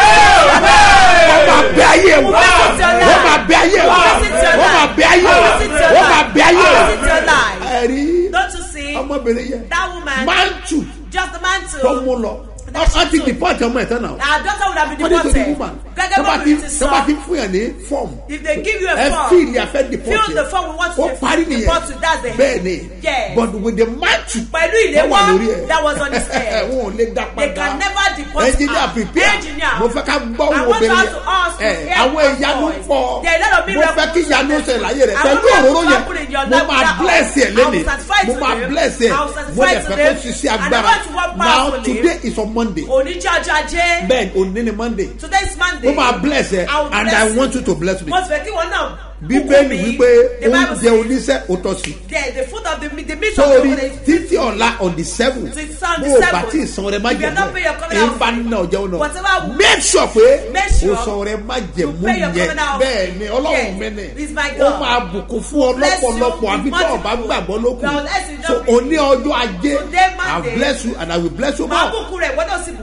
Speaker 2: Ó máa bẹ ayé ẹ̀ wò. Ó máa bẹ ayé ẹ̀ wò. Ó máa bẹ ayé ẹ̀ wò. Ó máa bẹ ayé ẹ̀ wò. Ẹ̀rí. Ọmọbìnrin yẹn.
Speaker 4: Máa ń tù
Speaker 2: tó mú lọ. Ọ ti
Speaker 4: took.
Speaker 2: dìpọ́tì ọmọ ẹ̀ tán náà
Speaker 4: our daughter would have been deported.
Speaker 2: woman?
Speaker 4: Gẹ́gẹ́
Speaker 2: bá
Speaker 4: mi ti
Speaker 2: ti
Speaker 4: sọ
Speaker 2: fún yàn ní fọ́ọ̀mù
Speaker 4: if they give you a
Speaker 2: ẹ
Speaker 4: form
Speaker 2: fíìlì afẹ́ dìpọ́tì
Speaker 4: fill the form we want
Speaker 2: ó
Speaker 4: to
Speaker 2: parí
Speaker 4: deport
Speaker 2: nìyẹn
Speaker 4: to that's the
Speaker 2: bẹ́ẹ̀ ni. But with the
Speaker 4: pẹ̀lú
Speaker 2: wà lórí
Speaker 4: ìléwọ́
Speaker 2: ẹ̀
Speaker 4: that was on his head
Speaker 2: wọn ò lè dá
Speaker 4: they
Speaker 2: padà
Speaker 4: can never deport
Speaker 2: engineer
Speaker 4: her
Speaker 2: prepare
Speaker 4: engineer.
Speaker 2: Mo fẹ́ ká gbọ́
Speaker 4: I
Speaker 2: wo
Speaker 4: want
Speaker 2: obìnrin
Speaker 4: her to ask
Speaker 2: yẹn
Speaker 4: to
Speaker 2: ẹ
Speaker 4: hear
Speaker 2: àwọn
Speaker 4: her
Speaker 2: ìyanu
Speaker 4: voice.
Speaker 2: pọ̀.
Speaker 4: There are a lot of
Speaker 2: mo fẹ́
Speaker 4: miracles
Speaker 2: kí ìyanu ṣe láyé rẹ̀.
Speaker 4: I
Speaker 2: pẹ̀lú
Speaker 4: want
Speaker 2: òróró
Speaker 4: to
Speaker 2: yẹn mo máa bless ẹ
Speaker 4: I
Speaker 2: lẹ́nìí
Speaker 4: satisfy
Speaker 2: mo
Speaker 4: to
Speaker 2: máa bless ẹ.
Speaker 4: I will
Speaker 2: mo lè
Speaker 4: to
Speaker 2: fẹ́ kó ṣiṣẹ́
Speaker 4: I
Speaker 2: agbára.
Speaker 4: want to
Speaker 2: now today is on monday.
Speaker 4: Oníjọ́ ọjọ́ ajé
Speaker 2: bẹ́ẹ̀ òní ni monday.
Speaker 4: Today is monday.
Speaker 2: Mo máa bless ẹ and i want you to bless me.
Speaker 4: Mo ti fẹ́ kí wọn náà
Speaker 2: bíbélì wípé oúnjẹ oníṣẹ́ ó tọ́ sí. sórí títí ọ̀la on the seven
Speaker 4: Till Sunday
Speaker 2: bó o
Speaker 4: seven.
Speaker 2: bá tí ì san rẹ má
Speaker 4: If you
Speaker 2: jẹ̀mú
Speaker 4: don't pay your
Speaker 2: ẹ̀
Speaker 4: covenant
Speaker 2: ń bá nínú ọjọ́ náà. make sure pé o san rẹ má
Speaker 4: pay your
Speaker 2: yẹn. bẹ́ẹ̀ ni ọlọ́run mẹ́nẹ̀ ó máa bùkún fún ọ lọ́pọ̀lọpọ̀ àbí tó
Speaker 4: multiple.
Speaker 2: gbàgbọ́
Speaker 4: let's you
Speaker 2: so òní ọjọ́ ajé i bless you and i will bless you more.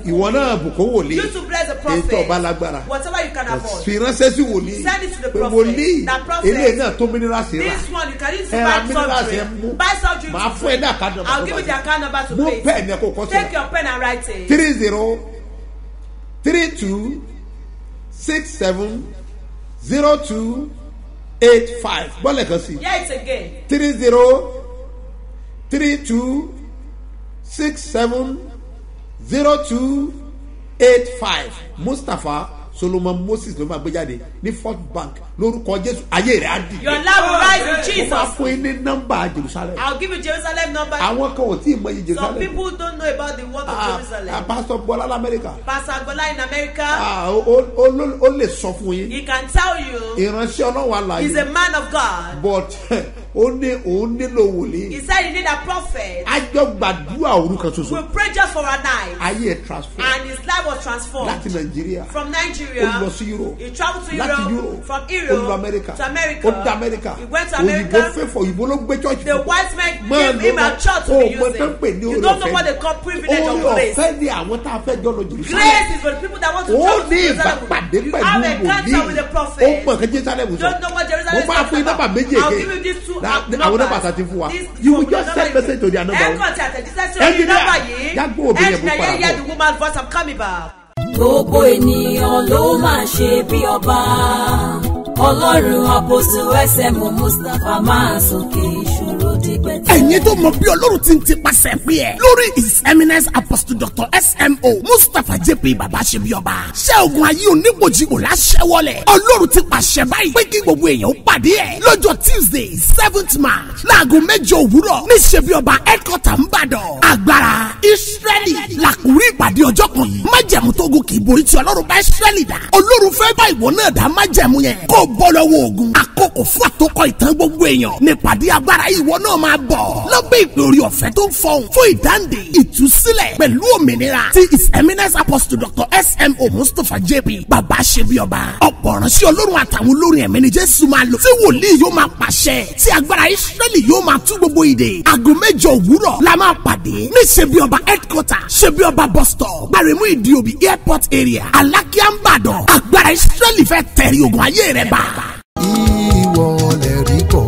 Speaker 2: ìwọ náà bùkún wòlíì.
Speaker 4: You to bless the prophet
Speaker 2: ètò ọba lágbára.
Speaker 4: Whatever you can afford.
Speaker 2: Fi ránṣẹ́ sí wòlíì.
Speaker 4: Send it to the
Speaker 2: pé
Speaker 4: prophet.
Speaker 2: wòlíì
Speaker 4: Prophet.
Speaker 2: eléyìí náà tó sí rà
Speaker 4: this one you can use to buy
Speaker 2: sí
Speaker 4: surgery
Speaker 2: mú.
Speaker 4: Buy surgery
Speaker 2: màá fún ẹ ní àkàdé ọba
Speaker 4: I'll give you the account number to
Speaker 2: mú
Speaker 4: pay
Speaker 2: pẹ́ẹ̀nì ẹ kó kọ́
Speaker 4: take
Speaker 2: sílẹ̀
Speaker 4: your pen and write it.
Speaker 2: Three zero three two six seven zero two eight five. Bọ́ọ̀lù kan sí.
Speaker 4: Hear it again
Speaker 2: three zero three two six seven zero two eight five. Mustapha solomon moses ló máa gbé jáde ní fort bank lórúkọ jésù. Ayé rẹ̀ á dì.
Speaker 4: your love will rise in
Speaker 2: mo máa
Speaker 4: Jesus.
Speaker 2: fún yín ní nọ́mbà jerusalem.
Speaker 4: I'll give you Jerusalem number.
Speaker 2: Àwọn kan ò tí ì mọ iye
Speaker 4: some
Speaker 2: jerusalem.
Speaker 4: people don't know about the word of
Speaker 2: Ah, ah,
Speaker 4: Jerusalem
Speaker 2: pastor bọ́lá lamẹ́ríkà
Speaker 4: Pastor Agbola in America.
Speaker 2: Ah, ó- lè sọ fún yín.
Speaker 4: He can tell you
Speaker 2: ìránṣẹ́ ọlọ́run
Speaker 4: he's a
Speaker 2: àlàyé
Speaker 4: man of God.
Speaker 2: But ó ní òun nílò
Speaker 4: he
Speaker 2: wòlíì
Speaker 4: said he need a prophet.
Speaker 2: Àjọ gbàdúrà òru kan
Speaker 4: we pray just for a night
Speaker 2: ayé ẹ̀ transfer
Speaker 4: and his life was transformed.
Speaker 2: Láti nàìjíríà.
Speaker 4: From
Speaker 2: ó
Speaker 4: Nigeria
Speaker 2: lọ sí europe.
Speaker 4: He travelled to
Speaker 2: láti
Speaker 4: Europe,
Speaker 2: europe.
Speaker 4: From
Speaker 2: ó
Speaker 4: Europe
Speaker 2: lọ amẹ́ríkà.
Speaker 4: to America
Speaker 2: ó dá amẹ́ríkà.
Speaker 4: He went to
Speaker 2: òyìnbó
Speaker 4: America
Speaker 2: fẹ́fọ̀ òyìnbó ló gbé church
Speaker 4: the white man
Speaker 2: Máa
Speaker 4: gave him a church to
Speaker 2: ó
Speaker 4: be
Speaker 2: mọ tán pè ní
Speaker 4: using you
Speaker 2: orí
Speaker 4: don't know
Speaker 2: ọ̀fẹ́
Speaker 4: what they call privilege
Speaker 2: orí
Speaker 4: of grace.
Speaker 2: ọ̀fẹ́ ni àwọn tá a fẹ́ jọ lọ jerusalem.
Speaker 4: Grace is for the people that want to
Speaker 2: ó
Speaker 4: travel to
Speaker 2: ní
Speaker 4: Jerusalem.
Speaker 2: ìbápàdé
Speaker 4: you
Speaker 2: pẹ̀lú
Speaker 4: have a encounter with the
Speaker 2: wòlíì ó
Speaker 4: prophet.
Speaker 2: mọ̀ kí jerusalem sọ.
Speaker 4: Don't know what Jerusalem
Speaker 2: mo
Speaker 4: is
Speaker 2: máa fún yín
Speaker 4: talking
Speaker 2: nọ́mbà
Speaker 4: about.
Speaker 2: méjì
Speaker 4: I'll
Speaker 2: èké
Speaker 4: give you these two
Speaker 2: àwọn nọ́mbà
Speaker 4: numbers.
Speaker 2: tá a ti fún wa you will just send message to their number
Speaker 4: ẹ kàn tí àtẹ̀jíṣẹ́ sí orí
Speaker 2: Engineer,
Speaker 4: nọ́mbà yìí
Speaker 2: yẹn
Speaker 4: yẹ the woman voice I'm coming back.
Speaker 5: gbogbo ènìyàn ló máa ṣe bí ọba ọlọ́run àpòsù ẹsẹ̀m mustapha máa sókè ìṣòro dígbẹ́tì.
Speaker 6: ẹ̀yin tó mọ bí ọlọ́run ti ń tipasẹ̀ pé ẹ̀ lórí his eminence apostle dr smo mustapha jp baba ṣebíọba ṣé ogun ayé onígbòjìgbò láṣẹwọlẹ̀ ọlọ́run ti pàṣẹ báyìí pé kí gbogbo èèyàn pàdé ẹ̀ lọ́jọ́ tuesday seventh march láago mẹ́jọ òwúrọ̀ ní ṣebíọba headquarter ńbàdàn agbára israẹli làkúrí ìpàdé ọjọ́ kan yìí. Májẹ̀mú tó gùn kì í borí tí ọlọ́run bá israẹli dá. Ọlọ́run fẹ́ bá ìwọ náà dá májẹ̀mú yẹn bọ́ lọ́wọ́ ogun. Àkókò fún àtòkọ ìtàn gbogbo èèyàn. Nípàdé agbára ìwọ náà máa bọ̀. Lọ́gbẹ́ ìpè orí ọ̀fẹ́ tó ń fọhùn fún ìdáǹdè ìtúsílẹ̀ pẹ̀lú òmìnira tí his eminence apostle dr smo mustapha jp bàbá ṣe bí ọba ọ̀pọ̀ ránṣẹ́ ọlọ́run àtàwọn olórin ẹ̀mí ni jésù máa lò tí wòlíì yóò máa pàṣẹ tí agbára israẹli yóò máa tú gbogbo ìdè. Aago mẹ́jọ òwúrọ̀ la máa pàdé ní ṣe bí ọba headquarter ṣe bí ọba bus stop gbaremu ìdíòbí airport area alákíá ń bàdàn agbára israẹli fẹ́ tẹ̀rí ogun ayé rẹ̀ bá.
Speaker 1: ìwọ lè rí kọ́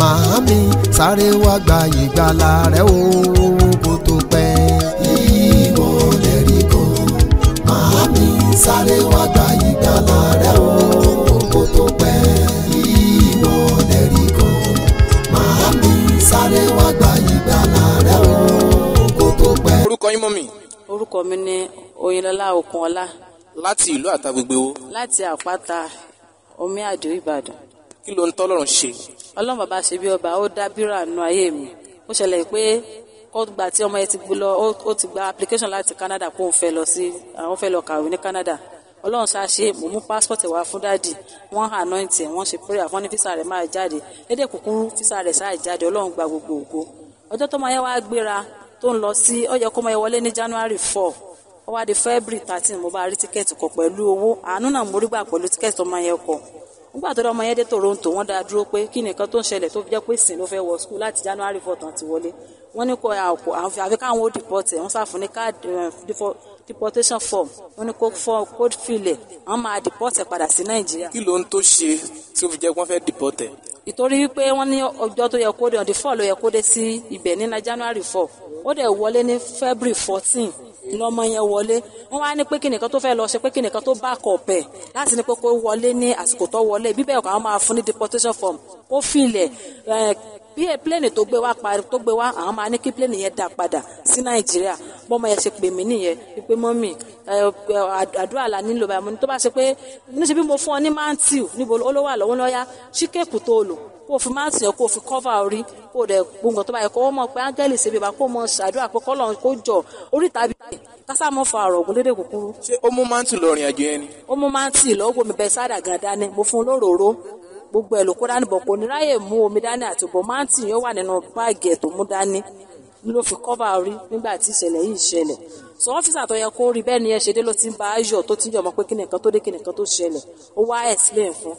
Speaker 1: màámi sáré wá gba ìgbàlà rẹ o kó tó pẹ́. ìwọ lè rí kọ́ màámi sáré wá gba ìgbàlà rẹ o kó tó pẹ́. ìwọ lè rí kọ́ màámi sáré wá gba ìgbàlà rẹ o kó tó pẹ́.
Speaker 9: orúkọ yín mọ́ mi
Speaker 10: orúkọ mi ní oyinlọlá okunola
Speaker 9: láti ìlú àtàgbègbè wo
Speaker 10: láti àpáta omi àdó ìbàdàn.
Speaker 9: Kí ló ń tọ́lọ́run ṣe?
Speaker 10: Ọlọ́run bàbá ṣe bí ọba ó dá bírà nù ayé mi. Ó ṣẹlẹ̀ pé kó gbà tí ọmọ yẹn ti gbé lọ ó- ó ti gba application láti canada kó òun fẹ́ lọ sí àwọn fẹ́ lọ kàwé ní canada. Ọlọ́run ṣáṣe mo mú passport wá fún dáàdì wọ́n anoint ẹ̀ wọ́n ṣe prayer wọ́n ní visa rẹ̀ máa jáde. Lédè kúkúrú visa rẹ̀ ṣáà jáde ọlọ́run gba gbogbo ògo. Ọjọ́ tó máa yẹ wá gbéra tó ń lọ sí ó yẹ kó máa yẹ wọlé ní january four ó wá di february thirteen mo bá rí tíkẹ́ẹ̀tì kọ pẹ̀lú owó. Àánú náà mo rí gbà pẹ̀lú tíkẹ́ẹ̀tì tó máa yẹ kọ nígbà tó dé ọmọ yẹn dé toronto wọ́n dá dúró pé kí nìkan tó ń ṣẹlẹ̀ tó fi jẹ́ pé sìn ló fẹ́ wọ skul láti january four tán ti wọlé. Wọ́n ní kó àpò àfi káwọn ó deport ẹ̀ wọ́n ṣàfún ní káàdì deportation form. Wọ́n ní kó fọ́ code fill ẹ̀. Wọ́n máa deport ẹ̀ padà sí nàìjíríà.
Speaker 9: Kí ló ń tó ṣe tí ó fi jẹ́ pé wọ́n fẹ́ dìpọ́tẹ̀
Speaker 10: ìtorí wípé wọ́n ní ọjọ́ tó yẹ kó dé the four ló yẹ kó dé sí ibẹ̀ ní na january four ó dẹ̀ wọlé ní february fourteen lọ́mọ yẹn wọlé. Wọ́n wá ní pé kí nìkan tó fẹ́ lọ ṣe pé kí nìkan tó bá kọ̀ pẹ̀ láti ní pé kó wọlé ní àsìkò tó wọlé bíbẹ̀ ọ̀kan àwọn máa fún ní deportation form. Kó filẹ̀ bí pléènì tó gbé wá parí tó gbé wá àwọn máa ní kí pléènì yẹn dá padà sí nàìjíríà. Bọ́mọ yẹn ṣe pè mí nìyẹn wípé mọ́mì àdúrà la nílò báyìí. Tó bá ṣe pé níṣẹ́ bí mo fún ọ ní mántìw níbo ó ló kó o fi mántìw yẹn kó o fi kọ́fà orí kó o dẹ̀ gbóngàn tó bá yẹ kó o mọ̀ pé áńgẹ́lì ṣe bíbá kó o mọ̀ ṣàdúrà pé kọ́lọ̀ kó jọ orí tàbí kásá mọ́ fa ọ̀rọ̀ ògùn lédè kúkúrú.
Speaker 9: ṣé ó mú mántì lọ rìn àjò yẹn ni.
Speaker 10: ó mú mántì lọ́wọ́ mi bẹ́ẹ̀ sáàdà gan dání mo fún un lóròró gbogbo ẹ̀ ló kó dání bọ̀ kò ní ráyè mú omi dání àti bọ̀ mántì yóò wà nínú báàgì ẹ̀ tó mú dání. Ló fi kọ́fà orí nígbà tí ìṣẹ̀lẹ̀ yìí ṣẹlẹ̀. So ọ́fíìsà tó yẹ kó rí bẹ́ẹ̀ ni ẹ ṣe dé ló ti ń bá a yọ̀ tó ti ń yọ̀mọ́ pé kí nìkan tó dé kí nìkan tó ṣẹlẹ̀. Ó wá explain fún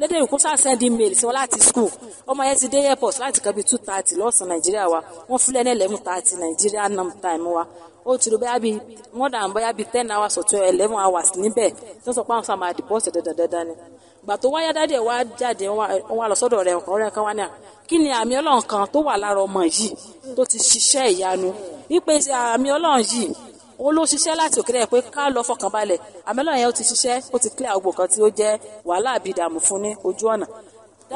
Speaker 10: lédè ìkó sá send email sí wọn láti school. Ọmọ yẹn ti dé airport láti kan bíi two thirty lọ́sàn-án nàìjíríà wa. Wọ́n fúnlẹ̀ ní eleven thirty nàìjíríà nam time wa. Ó ti ro bóyá bíi more than bóyá bíi ten hours or twelve eleven hours níbẹ̀. Tó sọ pé àwọn sáà máa deposit dandandandan ni. Gbà tó wáyá dáadé wá jáde wọ́n wá lọ sọ́dọ̀ rẹ̀ ọ̀kan rẹ̀ kan wá ní à kí ni àmì ọlọ́run kan tó wà lára ọmọ yìí tó ti ṣiṣẹ́ ìyanu? Wípé àmì ọlọ́run yìí ó ló ṣiṣẹ́ láti òkèèrè pé ká lọ fọkàn balẹ̀ ọlọ́run yẹn ó ti ṣiṣẹ́ ó ti clear gbogbo kan tí ó jẹ́ wàhálà àbí ìdààmú fún ní ojú ọ̀nà.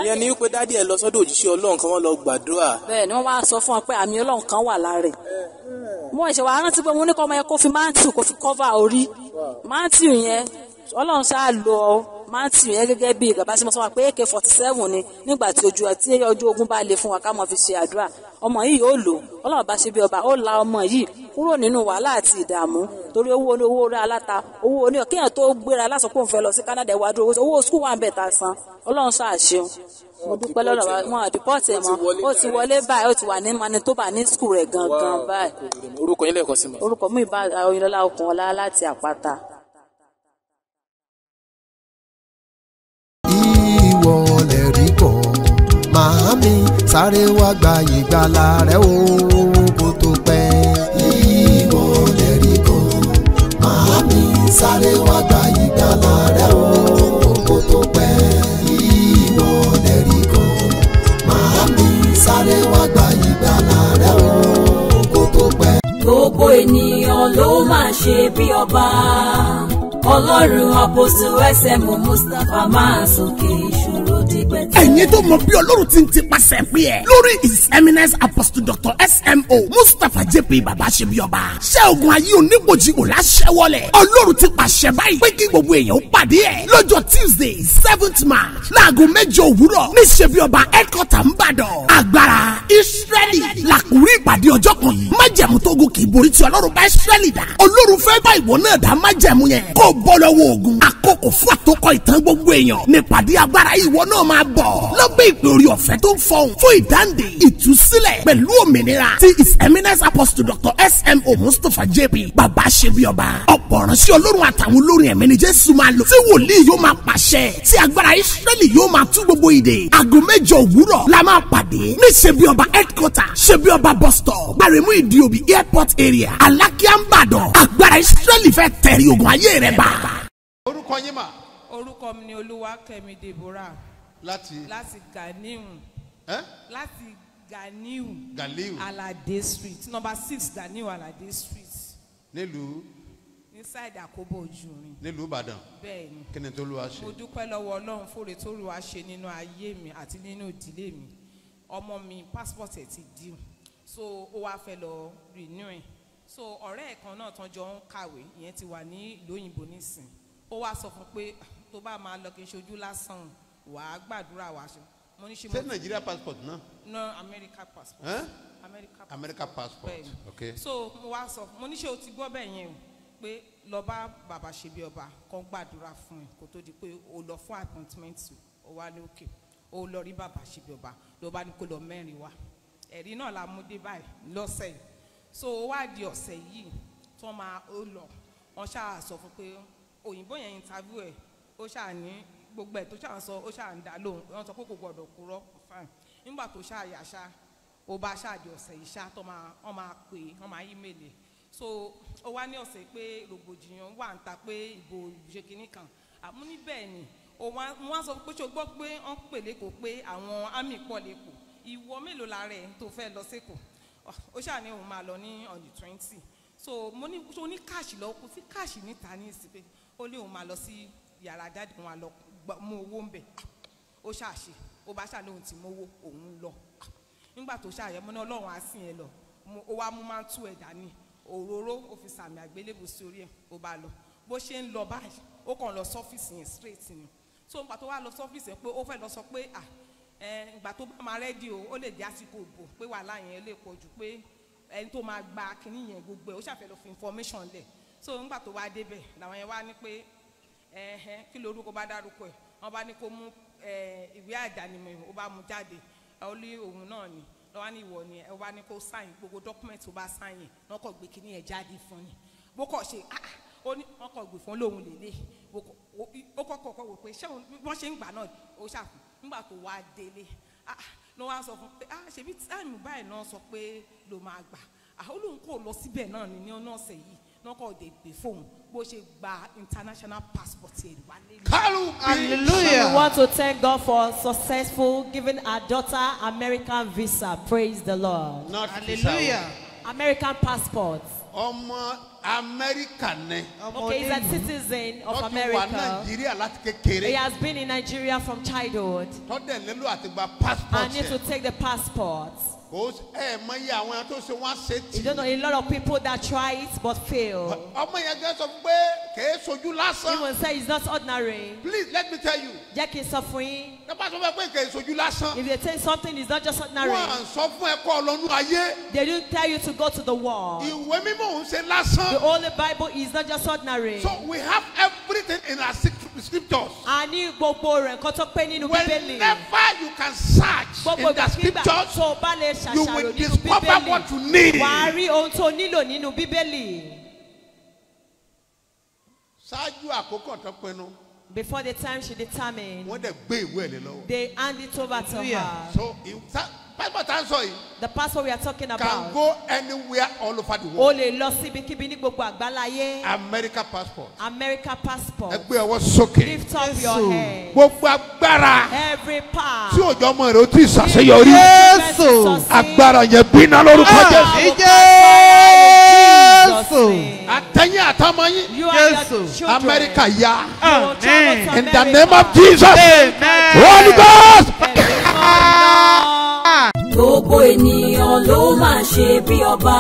Speaker 9: ìyẹn ni wípé dádì ẹ lọ sọ́dọ̀ òjíṣẹ́ ọlọ́run kan wọ́n lọ gbàdúrà.
Speaker 10: bẹ́ẹ̀ ni wọ́n wá sọ fún ọ pé àmì ọlọ́run kan wà lára rẹ̀ mo ṣe wàá rántí pé mo ní kọ́ ọmọ yẹn kó fi mántì kó fi cover orí mántì yẹn ọlọ́run ṣáà lọ mántì yẹn gẹ́gẹ́ bí bàbá sí mo sọ wọn pé ak forty seven ni nígbà tí ojú tí ọjọ́ ogun bá le fún wa ká mọ̀ fi ṣe àdúrà. Ọmọ yìí yóò lò. Ọlọ́run bá ṣe bí ọba ó la ọmọ yìí kúrò nínú wàhálà àti ìdààmú torí owó ní owó orí aláta. Owó oní kéèyàn tó gbéra pé òun fẹ́ lọ sí Canada ìwà dúró. Owó skul wà ń bẹ̀ ta san. Ọlọ́run ṣáà ṣeun. Mo dúpẹ́ lọ́nà wọn àdìpọ́ọ̀tì ẹ̀ mọ́. Ó ti wọlé báyìí ó ti wà ní Manitoba ní skul rẹ̀ gangan báyìí.
Speaker 9: orúkọ mi.
Speaker 10: ìbá oyinlọ́lá okùn ọlá láti àpáta.
Speaker 1: Màámi sáré wá gba ìgbàlà rẹ o kó tó pẹ́. ìwọ lè rí kọ́ màámi sáré wá gba ìgbàlà rẹ o kó tó pẹ́. ìwọ lè rí kọ́ màámi sáré wá gba ìgbàlà rẹ o kó tó pẹ́.
Speaker 5: gbogbo ènìyàn ló máa ṣe bí ọba ọlọ́run àpòsù ẹsẹ̀mù mustapha máa sókè ìṣòro.
Speaker 6: Ẹ̀yin tó mọ bí ọlọ́run ti ń tipasẹ̀ pé ẹ̀. Lórí his eminence apostle dr smo mustapha jp baba ṣebíọba ṣé ogun ayé onígbòjì kò láṣẹwọlẹ̀ ọlọ́run ti pàṣẹ báyìí pé kí gbogbo èèyàn pàdé ẹ̀. Lọ́jọ́ tuesday seventh march láago mẹ́jọ òwúrọ̀ ní ṣebíọba headquarter ńbàdàn agbára israẹli làkúrí ìpàdé ọjọ́ kan yìí. Májẹ̀mú tó gùn kì í borí tí ọlọ́run bá israẹli dá. Ọlọ́run fẹ́ bá ìwọ náà dá májẹ̀mú yẹn. Kó bọ́ lọ́wọ́ ogun àkókò fún àtòkọ ìtàn gbogbo èèyàn. Nípàdé agbára ìwọ náà máa bọ̀. Lọ́gbẹ́ ìpè orí ọ̀fẹ́ tó ń fọhùn fún ìdáǹdè ìtúsílẹ̀ pẹ̀lú òmìnira tí his eminence apostle dr smo mustapha jp bàbá ṣebí ọba. Ọ̀pọ̀ ránṣẹ́ ọlọ́run àtàwọn olórin ẹ̀mí ni jésù máa lò tí wòlíì yóò máa pàṣẹ tí agbára israẹli yóò máa tú gbogbo ìdè. Aago mẹ́jọ òwúrọ̀ la máa pàdé ní ṣebí ọba headquarter ṣebí ọba bus stop gbaremu ìdíòbí airport area alákíá ń bàdàn agbára israẹli fẹ́ tẹ̀rí ogun ayé rẹ̀ bá.
Speaker 11: Orúkọ yín mà.
Speaker 3: Orúkọ mi ni olúwakẹ́mi deborah.
Speaker 11: Láti?
Speaker 3: Láti ganiu.
Speaker 11: Ẹ́?
Speaker 3: Láti ganiu.
Speaker 11: Ganiu.
Speaker 3: alade street. Number six ganiu alade street.
Speaker 11: Nílùú?
Speaker 3: Inside àkóbọ̀ ojúrin
Speaker 11: nílùú ìbàdàn.
Speaker 3: Bẹ́ẹ̀ ni.
Speaker 11: Kí ni tó lù wá ṣe.
Speaker 3: mo dúpẹ́ lọ́wọ́ ọlọ́run fòrè tó lù wá ṣe nínú ayé mi àti nínú ìdílé mi. Ọmọ mi passport ẹ̀ ti dì. So ó wá fẹ́ lọ renew ẹ̀. So ọ̀rẹ́ ẹ̀ kan náà tán jọ ń kàwé ìyẹn ti wà ní ìlú òyìnbó nísìn ó wá sọ fún pé "Ah, tó bá máa lọ kí n ṣojú lásán wàá gbàdúrà wàá ṣe. Mo ní ṣe mo
Speaker 11: ṣé nàìjíríà passport náà?
Speaker 3: No america passport.
Speaker 11: Ẹ́?
Speaker 3: america passport.
Speaker 11: America passport.
Speaker 3: Bẹ́ẹ̀ni.
Speaker 11: ok.
Speaker 3: So mo wá sọ mo ní ṣe o ti gbọ́ bẹ́ẹ̀ yẹn o? Pé lọ bá bàbá ṣe bí ọba kan gbàdúrà fún ẹ kó tó di pé o lọ fún appointment o wá ní òkè o lọ rí bàbá ṣe bí ọba ló bá ní kó lọ mẹ́rin wá. Ẹ̀rí náà la mú dé báyìí lọ́sẹ̀ yìí. So ó wá di ọ̀sẹ̀ yìí tó máa ó lọ. Wọ́n ṣáà sọ fún pé òyìnbó yẹn interview ẹ̀ ó ṣáà ní gbogbo ẹ̀ tó ṣáà sọ ó ṣáà ń dá lóhùn. Wọ́n sọ pé kò gbọ́dọ̀ kúrọ́. Fine. Nígbà tó ṣáà yà ṣáà ó bá ṣáàdì ọ̀sẹ̀ yìí ṣá tó máa wọ́n máa pè é wọ́n máa ímeèlì so ó wá ní ọ̀sẹ̀ pé rògbòdìyàn wà ń ta pé ìbò ṣe kínní kan. Àmú ní bẹ́ẹ̀ ni mo wá sọ pé ṣo gbọ́ pé wọ́n pè lẹ́kọ̀ọ́ pé àwọn àmì pọ̀ lẹ́kọ̀ọ́ ìwọ mélòó la rẹ̀ tó fẹ́ lọ sẹ́kọ̀ọ́ ó ṣáà ní òun máa lọ ní on twenty. So mo ní káàṣì lọ? Kú sí káàṣì níta ní ìsìn pé ó ní òun máa lọ sí yàrá dáàdì òun lọ gbà- mú owó ń bẹ̀. Ó ṣàṣe ó bá ṣàlóhun tí mówó òun lọ. Nígbà tó ṣàyẹ̀mọ́ náà ọlọ́run á sìn ẹ lọ. Ó wá mú máa ń tú ẹ̀ dání. Òróró ó fi sàmì àgbélébù sí orí ẹ̀ ó bá lọ. Bó ṣe ń lọ báyìí ó kàn lọ sọ́fíìsì yẹn straight ni. So nígbà tó wá lọ sọ́fíìsì yẹn pé ó fẹ́ lọ sọ pé à ìgbà tó bá máa rẹ́dí o ó lè jẹ́ àsìkò òbò pé wàhálà yẹn lè pọ̀ jù pé ẹni tó máa gba kinní yẹn gbogbo ẹ̀ ó ṣàfẹ́ lọ fi information lẹ̀ so nígbà tó wá débẹ̀ làwọn yẹn wá ní pé ẹ̀hẹ́n kí lorúkọ bá dárúkọ ẹ̀? Wọ́n bá ní kó mú ẹ̀, ìwé àdánimọ̀ ó bá mú jáde. Ẹ̀, ó ní òun náà ni. Lọ́wọ́ ní ìwọ ni ẹ̀, ó bá ní kó sáyìn gbogbo dọ́kúmẹ̀ntì ó bá sáyìn wọ́n kàn gbé kinní yẹn jáde fún ni. Bó kàn ṣe ah ó ní wọ́n kàn gbé fún lóhun lélẹ̀. Ó- kọ́kọ́ kọ́ wò pé ṣé wọ́n ṣe ń gbà náà? Ó ṣàfù nígbà tó wá délé ah ló wá sọ fún pé ah ṣebí táìmù báyìí náà sọ pé ló máa gbà. Ah ó lóun kò lọ síbẹ̀ náà ní ní ọ̀nà ọ̀sẹ̀ yìí kò dé gbé fóun bó ṣe gba international passport ẹ̀ wálé.
Speaker 4: We want to thank God for successful giving our daughter American visa. Praise the Lord.
Speaker 11: Not Hallelujah.
Speaker 4: American passport.
Speaker 11: ọmọ amẹ́ríkà ní.
Speaker 4: Okay, he's a citizen of
Speaker 11: wọ́n ti wà
Speaker 4: America.
Speaker 11: nàìjíríà láti kékeré.
Speaker 4: He has been in Nigeria from childhood
Speaker 11: tọ́dẹ̀ nílò àti gba passport
Speaker 4: and needs to take the passport.
Speaker 11: Kò ẹ mọ iye àwọn tó ṣe wọ́n ṣe tì.
Speaker 4: You don't know a lot of people that try it but fail.
Speaker 11: ọmọ yẹn gẹ́gẹ́ sọ pé kèé sojú lásán.
Speaker 4: Will say it's not ordinary.
Speaker 11: please let me tell you.
Speaker 4: Jẹ́ kí n sọ fún yín.
Speaker 11: tọ́pá sọ fún ẹ pé kèé sojú lásán.
Speaker 4: If they tell you something is not just ordinary,
Speaker 11: wọ́n ń sọ fún ẹ kọ́ ọlọ́nu ayé.
Speaker 4: they don't tell you to go to the wall.
Speaker 11: ìwé mímọ́ òun ṣe lásán.
Speaker 4: The Holy Bible is not just ordinary.
Speaker 11: so we have everything in our scrip- scriptures.
Speaker 4: A ní gbogbo rẹ̀ nǹkan tó pé nínú Bíbélì.
Speaker 11: whenever you can search
Speaker 4: Gbogbo
Speaker 11: in the scriptures.
Speaker 4: tó o bá lè
Speaker 11: you will discover what you need.
Speaker 4: Wà á rí ohun tó nílò nínú Bíbélì.
Speaker 11: ṣáájú àkókò tó pinnu
Speaker 4: Before the time she determined,
Speaker 11: wọ́n dẹ̀ gbé ìwé ẹ̀ lé lọ́wọ́.
Speaker 4: they hand it over to her.
Speaker 11: so sa- passport ń sọ yìí
Speaker 4: The passport we are talking
Speaker 11: can
Speaker 4: about.
Speaker 11: go anywhere all over the
Speaker 4: O
Speaker 11: world.
Speaker 4: lè lọ síbikíbi ní gbogbo àgbáláyé.
Speaker 11: America passport.
Speaker 4: America passport.
Speaker 11: ẹ gbé ọwọ́ sókè.
Speaker 4: Lift up your head.
Speaker 11: gbogbo agbára
Speaker 4: Every power.
Speaker 11: tí òjò ọmọ rẹ̀ ó ti ṣàṣeyọrí.
Speaker 4: Jésù.
Speaker 11: agbára yẹn gbiná lórúkọ jésù.
Speaker 4: Jésù.
Speaker 11: àtẹ̀yìn àtọmọ yín.
Speaker 4: Children.
Speaker 11: amẹ́ríkà yá.
Speaker 4: To
Speaker 11: in the
Speaker 4: America.
Speaker 11: name of jesus. holy ghost.
Speaker 5: Gbogbo ènìyàn ló máa ṣe bí ọba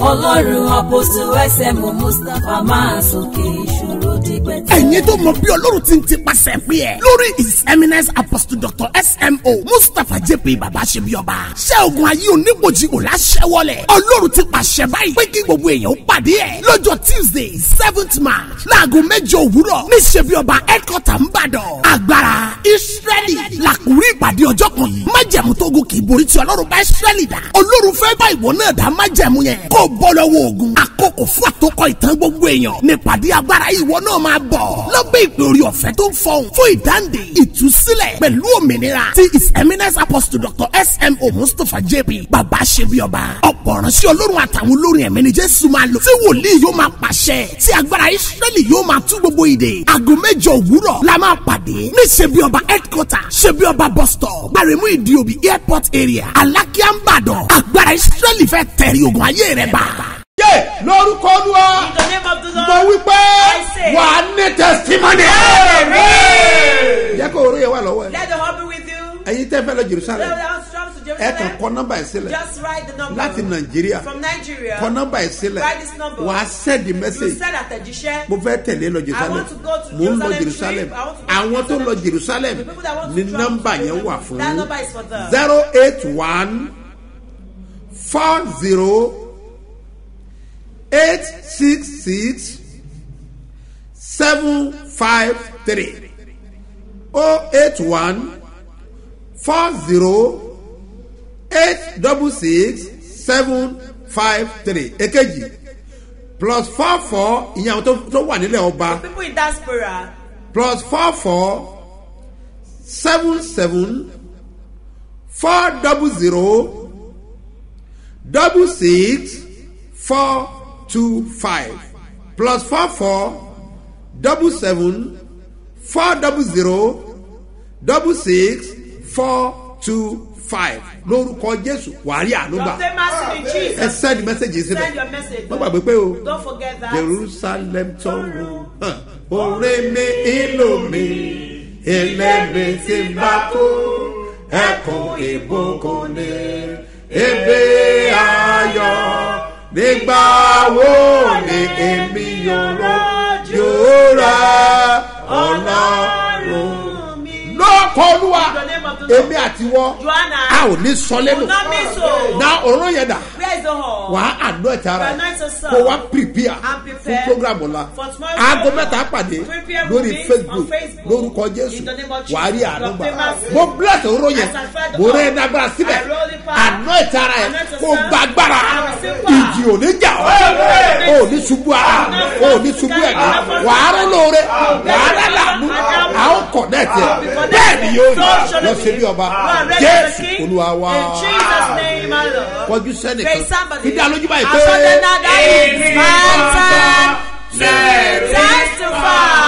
Speaker 5: ọlọ́run àpòsù ẹsẹ̀m mustapha máa sókè ìṣòro dígbẹ́tì.
Speaker 6: ẹ̀yin tó mọ bí ọlọ́run ti ń tipasẹ̀ pé ẹ̀ lórí his eminence apostle dr smo mustapha jp baba ṣe bí ọba ṣé ogun ayé onígbòjì kò láṣẹwọlẹ̀? Ọlọ́run ti pàṣẹ báyìí pé kí gbogbo èèyàn pàdé ẹ̀ lọ́jọ́ tuesday seventh march láago mẹ́jọ òwúrọ̀ ní ṣe bí ọba headquarter ńbàdàn agbára israẹli làkúrí ìpàdé ọjọ́ kan yìí. Májẹ̀mú tó gùn kì í borí tí ọlọ́run bá israẹli dá. Ọlọ́run fẹ́ bá ìwọ náà dá májẹ̀mú yẹn. Kó o bọ́ lọ́wọ́ ogun. Àkókò fún àtòkọ ìtàn gbogbo èèyàn. Nípàdé agbára ìwọ náà máa bọ̀. Lọ́bẹ̀ ìpè orí ọ̀fẹ́ tó ń fọhùn fún ìdáǹdè ìtúsílẹ̀ pẹ̀lú òmìnira tí his eminence apostle dr smo mustapha jp bàbá ṣe bí ọba. Ọ̀pọ̀ ránṣẹ́ ọlọ́run àtàwọn olórin ẹ̀mí ni jésù máa lò. Tí wòlíì yóò máa pàṣẹ tí agbára israẹli yóò máa tú gbogbo ìdè. Aago mẹ́jọ òwúrọ̀ la máa pàdé ní ṣe bí ọba headquarter ṣe bí ọba bus stop gbaremu ìdíòbí airport area alákíá ń bàdàn agbára israẹli fẹ́ tẹ̀rí ogun ayé rẹ̀ bá.
Speaker 2: yé lórúkọ olúwa mo wí pé wà á ní testimony. jẹ́ kó orí yẹn wà lọ́wọ́ ẹ̀.
Speaker 8: Let the Lord be with you.
Speaker 2: ẹ̀yin tẹ́ fẹ́ lọ jerusalem ẹ kàn
Speaker 8: Jerusalem.
Speaker 2: kọ nọ́mbà ẹ̀ sílẹ̀
Speaker 8: Just write the number.
Speaker 2: láti nàìjíríà
Speaker 8: From Nigeria.
Speaker 2: kọ nọ́mbà ẹ̀ sílẹ̀
Speaker 8: Write this number.
Speaker 2: wà á sẹ́ẹ̀dì mẹ́sẹ̀gì mo fẹ́ tẹ̀lé lọ jerusalem
Speaker 8: I want to go to
Speaker 2: mo ń lọ
Speaker 8: Jerusalem
Speaker 2: jerusalem
Speaker 8: trip. I want to go to
Speaker 2: àwọn tó lọ jerusalem
Speaker 8: travel
Speaker 2: nọ́mbà yẹn wà fún
Speaker 8: that number is for them.
Speaker 2: zero eight one four zero eight six six seven five three oh eight one four zero eight double six seven five three èkejì plus four four ìyẹn àwọn tó wà nílẹ̀ ọba
Speaker 8: People in diaspora.
Speaker 2: plus four four seven seven four double zero double six four two five plus four four double seven four double zero double six four two five. Lórúkọ jésù wàhálì ànúgbà
Speaker 4: Jesus.
Speaker 2: ẹ send message síbẹ̀.
Speaker 4: Send your message.
Speaker 2: má gbàgbé pé o.
Speaker 4: Don't forget that.
Speaker 2: jerusalem tọrọ. Orin mi ìlú mi. Ẹlẹ́mi ti bá kú. Ẹkùn ìbùkún ni. Ebe ayọ̀ nígbà wo ni èmi yòrò yóò ra ọlọ́run lọ́kọ̀ olúwa. Èmi àti wọ́ a ò ní sọ lẹ́nu. Na ọ̀rọ̀ yẹn dà. Wà á àdó ẹ̀ta ara kó wá prepare fún program ọ̀la. aago mẹ́ta pàdé
Speaker 4: 3 p.m.
Speaker 2: lórí facebook lórúkọ jésù. Wà á rí àánú gbà. Mo bless ọ̀rọ̀ yẹn. Mo rẹ́
Speaker 4: Lord,
Speaker 2: ẹ̀dágbára síbẹ̀. àná ẹ̀ta ara yẹn kó
Speaker 4: power.
Speaker 2: ìjì ò ní jà ọ́. Ò ní ṣubú ara. Ò ní ṣubú ẹ̀mí. Wà á rún lóore. Wà á rà láàmú à ó kọ̀ tiẹ̀ bẹ́ẹ̀ ni yóò rí lọ sí bí ọba. Jésù olúwa wá
Speaker 4: In Jesus' name, my Lord.
Speaker 2: kọjú sẹ́nìkan. Fi dá lójú báyìí pé
Speaker 4: my time to testify.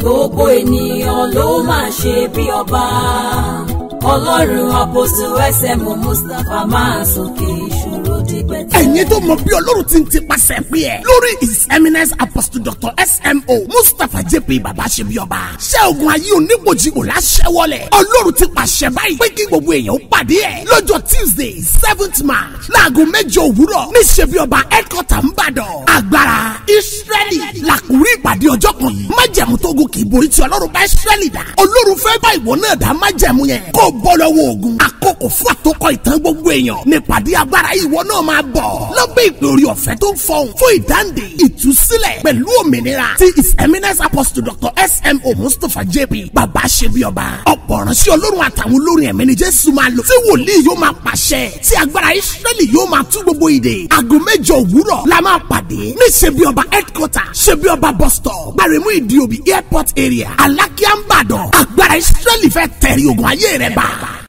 Speaker 5: gbogbo ènìyàn ló máa ṣe bí ọba. Ọlọ́run àpòsù ẹsẹ̀ mọ́ mustapha máa sókè ìṣòro.
Speaker 6: Ẹ̀yin tó mọ bí ọlọ́run ti ń tipasẹ̀ pé ẹ̀. Lórí his eminence apostle dr smo mustapha jp baba ṣe bí ọba ṣé ogun ayé onígbòjì kò láṣẹwọlẹ̀ ọlọ́run ti pàṣẹ báyìí pé kí gbogbo èèyàn pàdé ẹ̀. Lọ́jọ́ tuesday seventh march láago mẹ́jọ òwúrọ̀ ní ṣe bí ọba headquarter ńbàdàn agbára israẹli làkúrí ìpàdé ọjọ́ kan yìí. Májẹ̀mú tó gùn kì í borí tí ọlọ́run bá israẹli dá. Ọlọ́run fẹ́ bá ìwọ náà dá májẹ̀mú yẹn. Kó bọ́ lọ́wọ́ ogun. Àkókò fún àtòkọ ìtàn gbogbo èèyàn. Nípàdé náà máa bọ̀ lọ́gbẹ́ ìpè orí ọ̀fẹ́ tó ń fọhùn fún ìdáǹdè ìtúsílẹ̀ pẹ̀lú òmìnira ti his eminence apostle dr smo mustapha jp bàbá ṣe bí ọba ọ̀pọ̀ ránṣẹ́ ọlọ́run àtàwọn olórin ẹ̀mí ni jésù máa lò tí wòlíì yóò máa pàṣẹ tí agbára israẹli yóò máa tú gbogbo ìdè. Aago mẹ́jọ òwúrọ̀ la máa pàdé ní ṣe bí ọba headquarter ṣe bí ọba bus stop gbaremu ìdíòbí airport area alákíá ń bàdàn agbára israẹli fẹ́ tẹ̀rí ogun ayé rẹ̀ bá.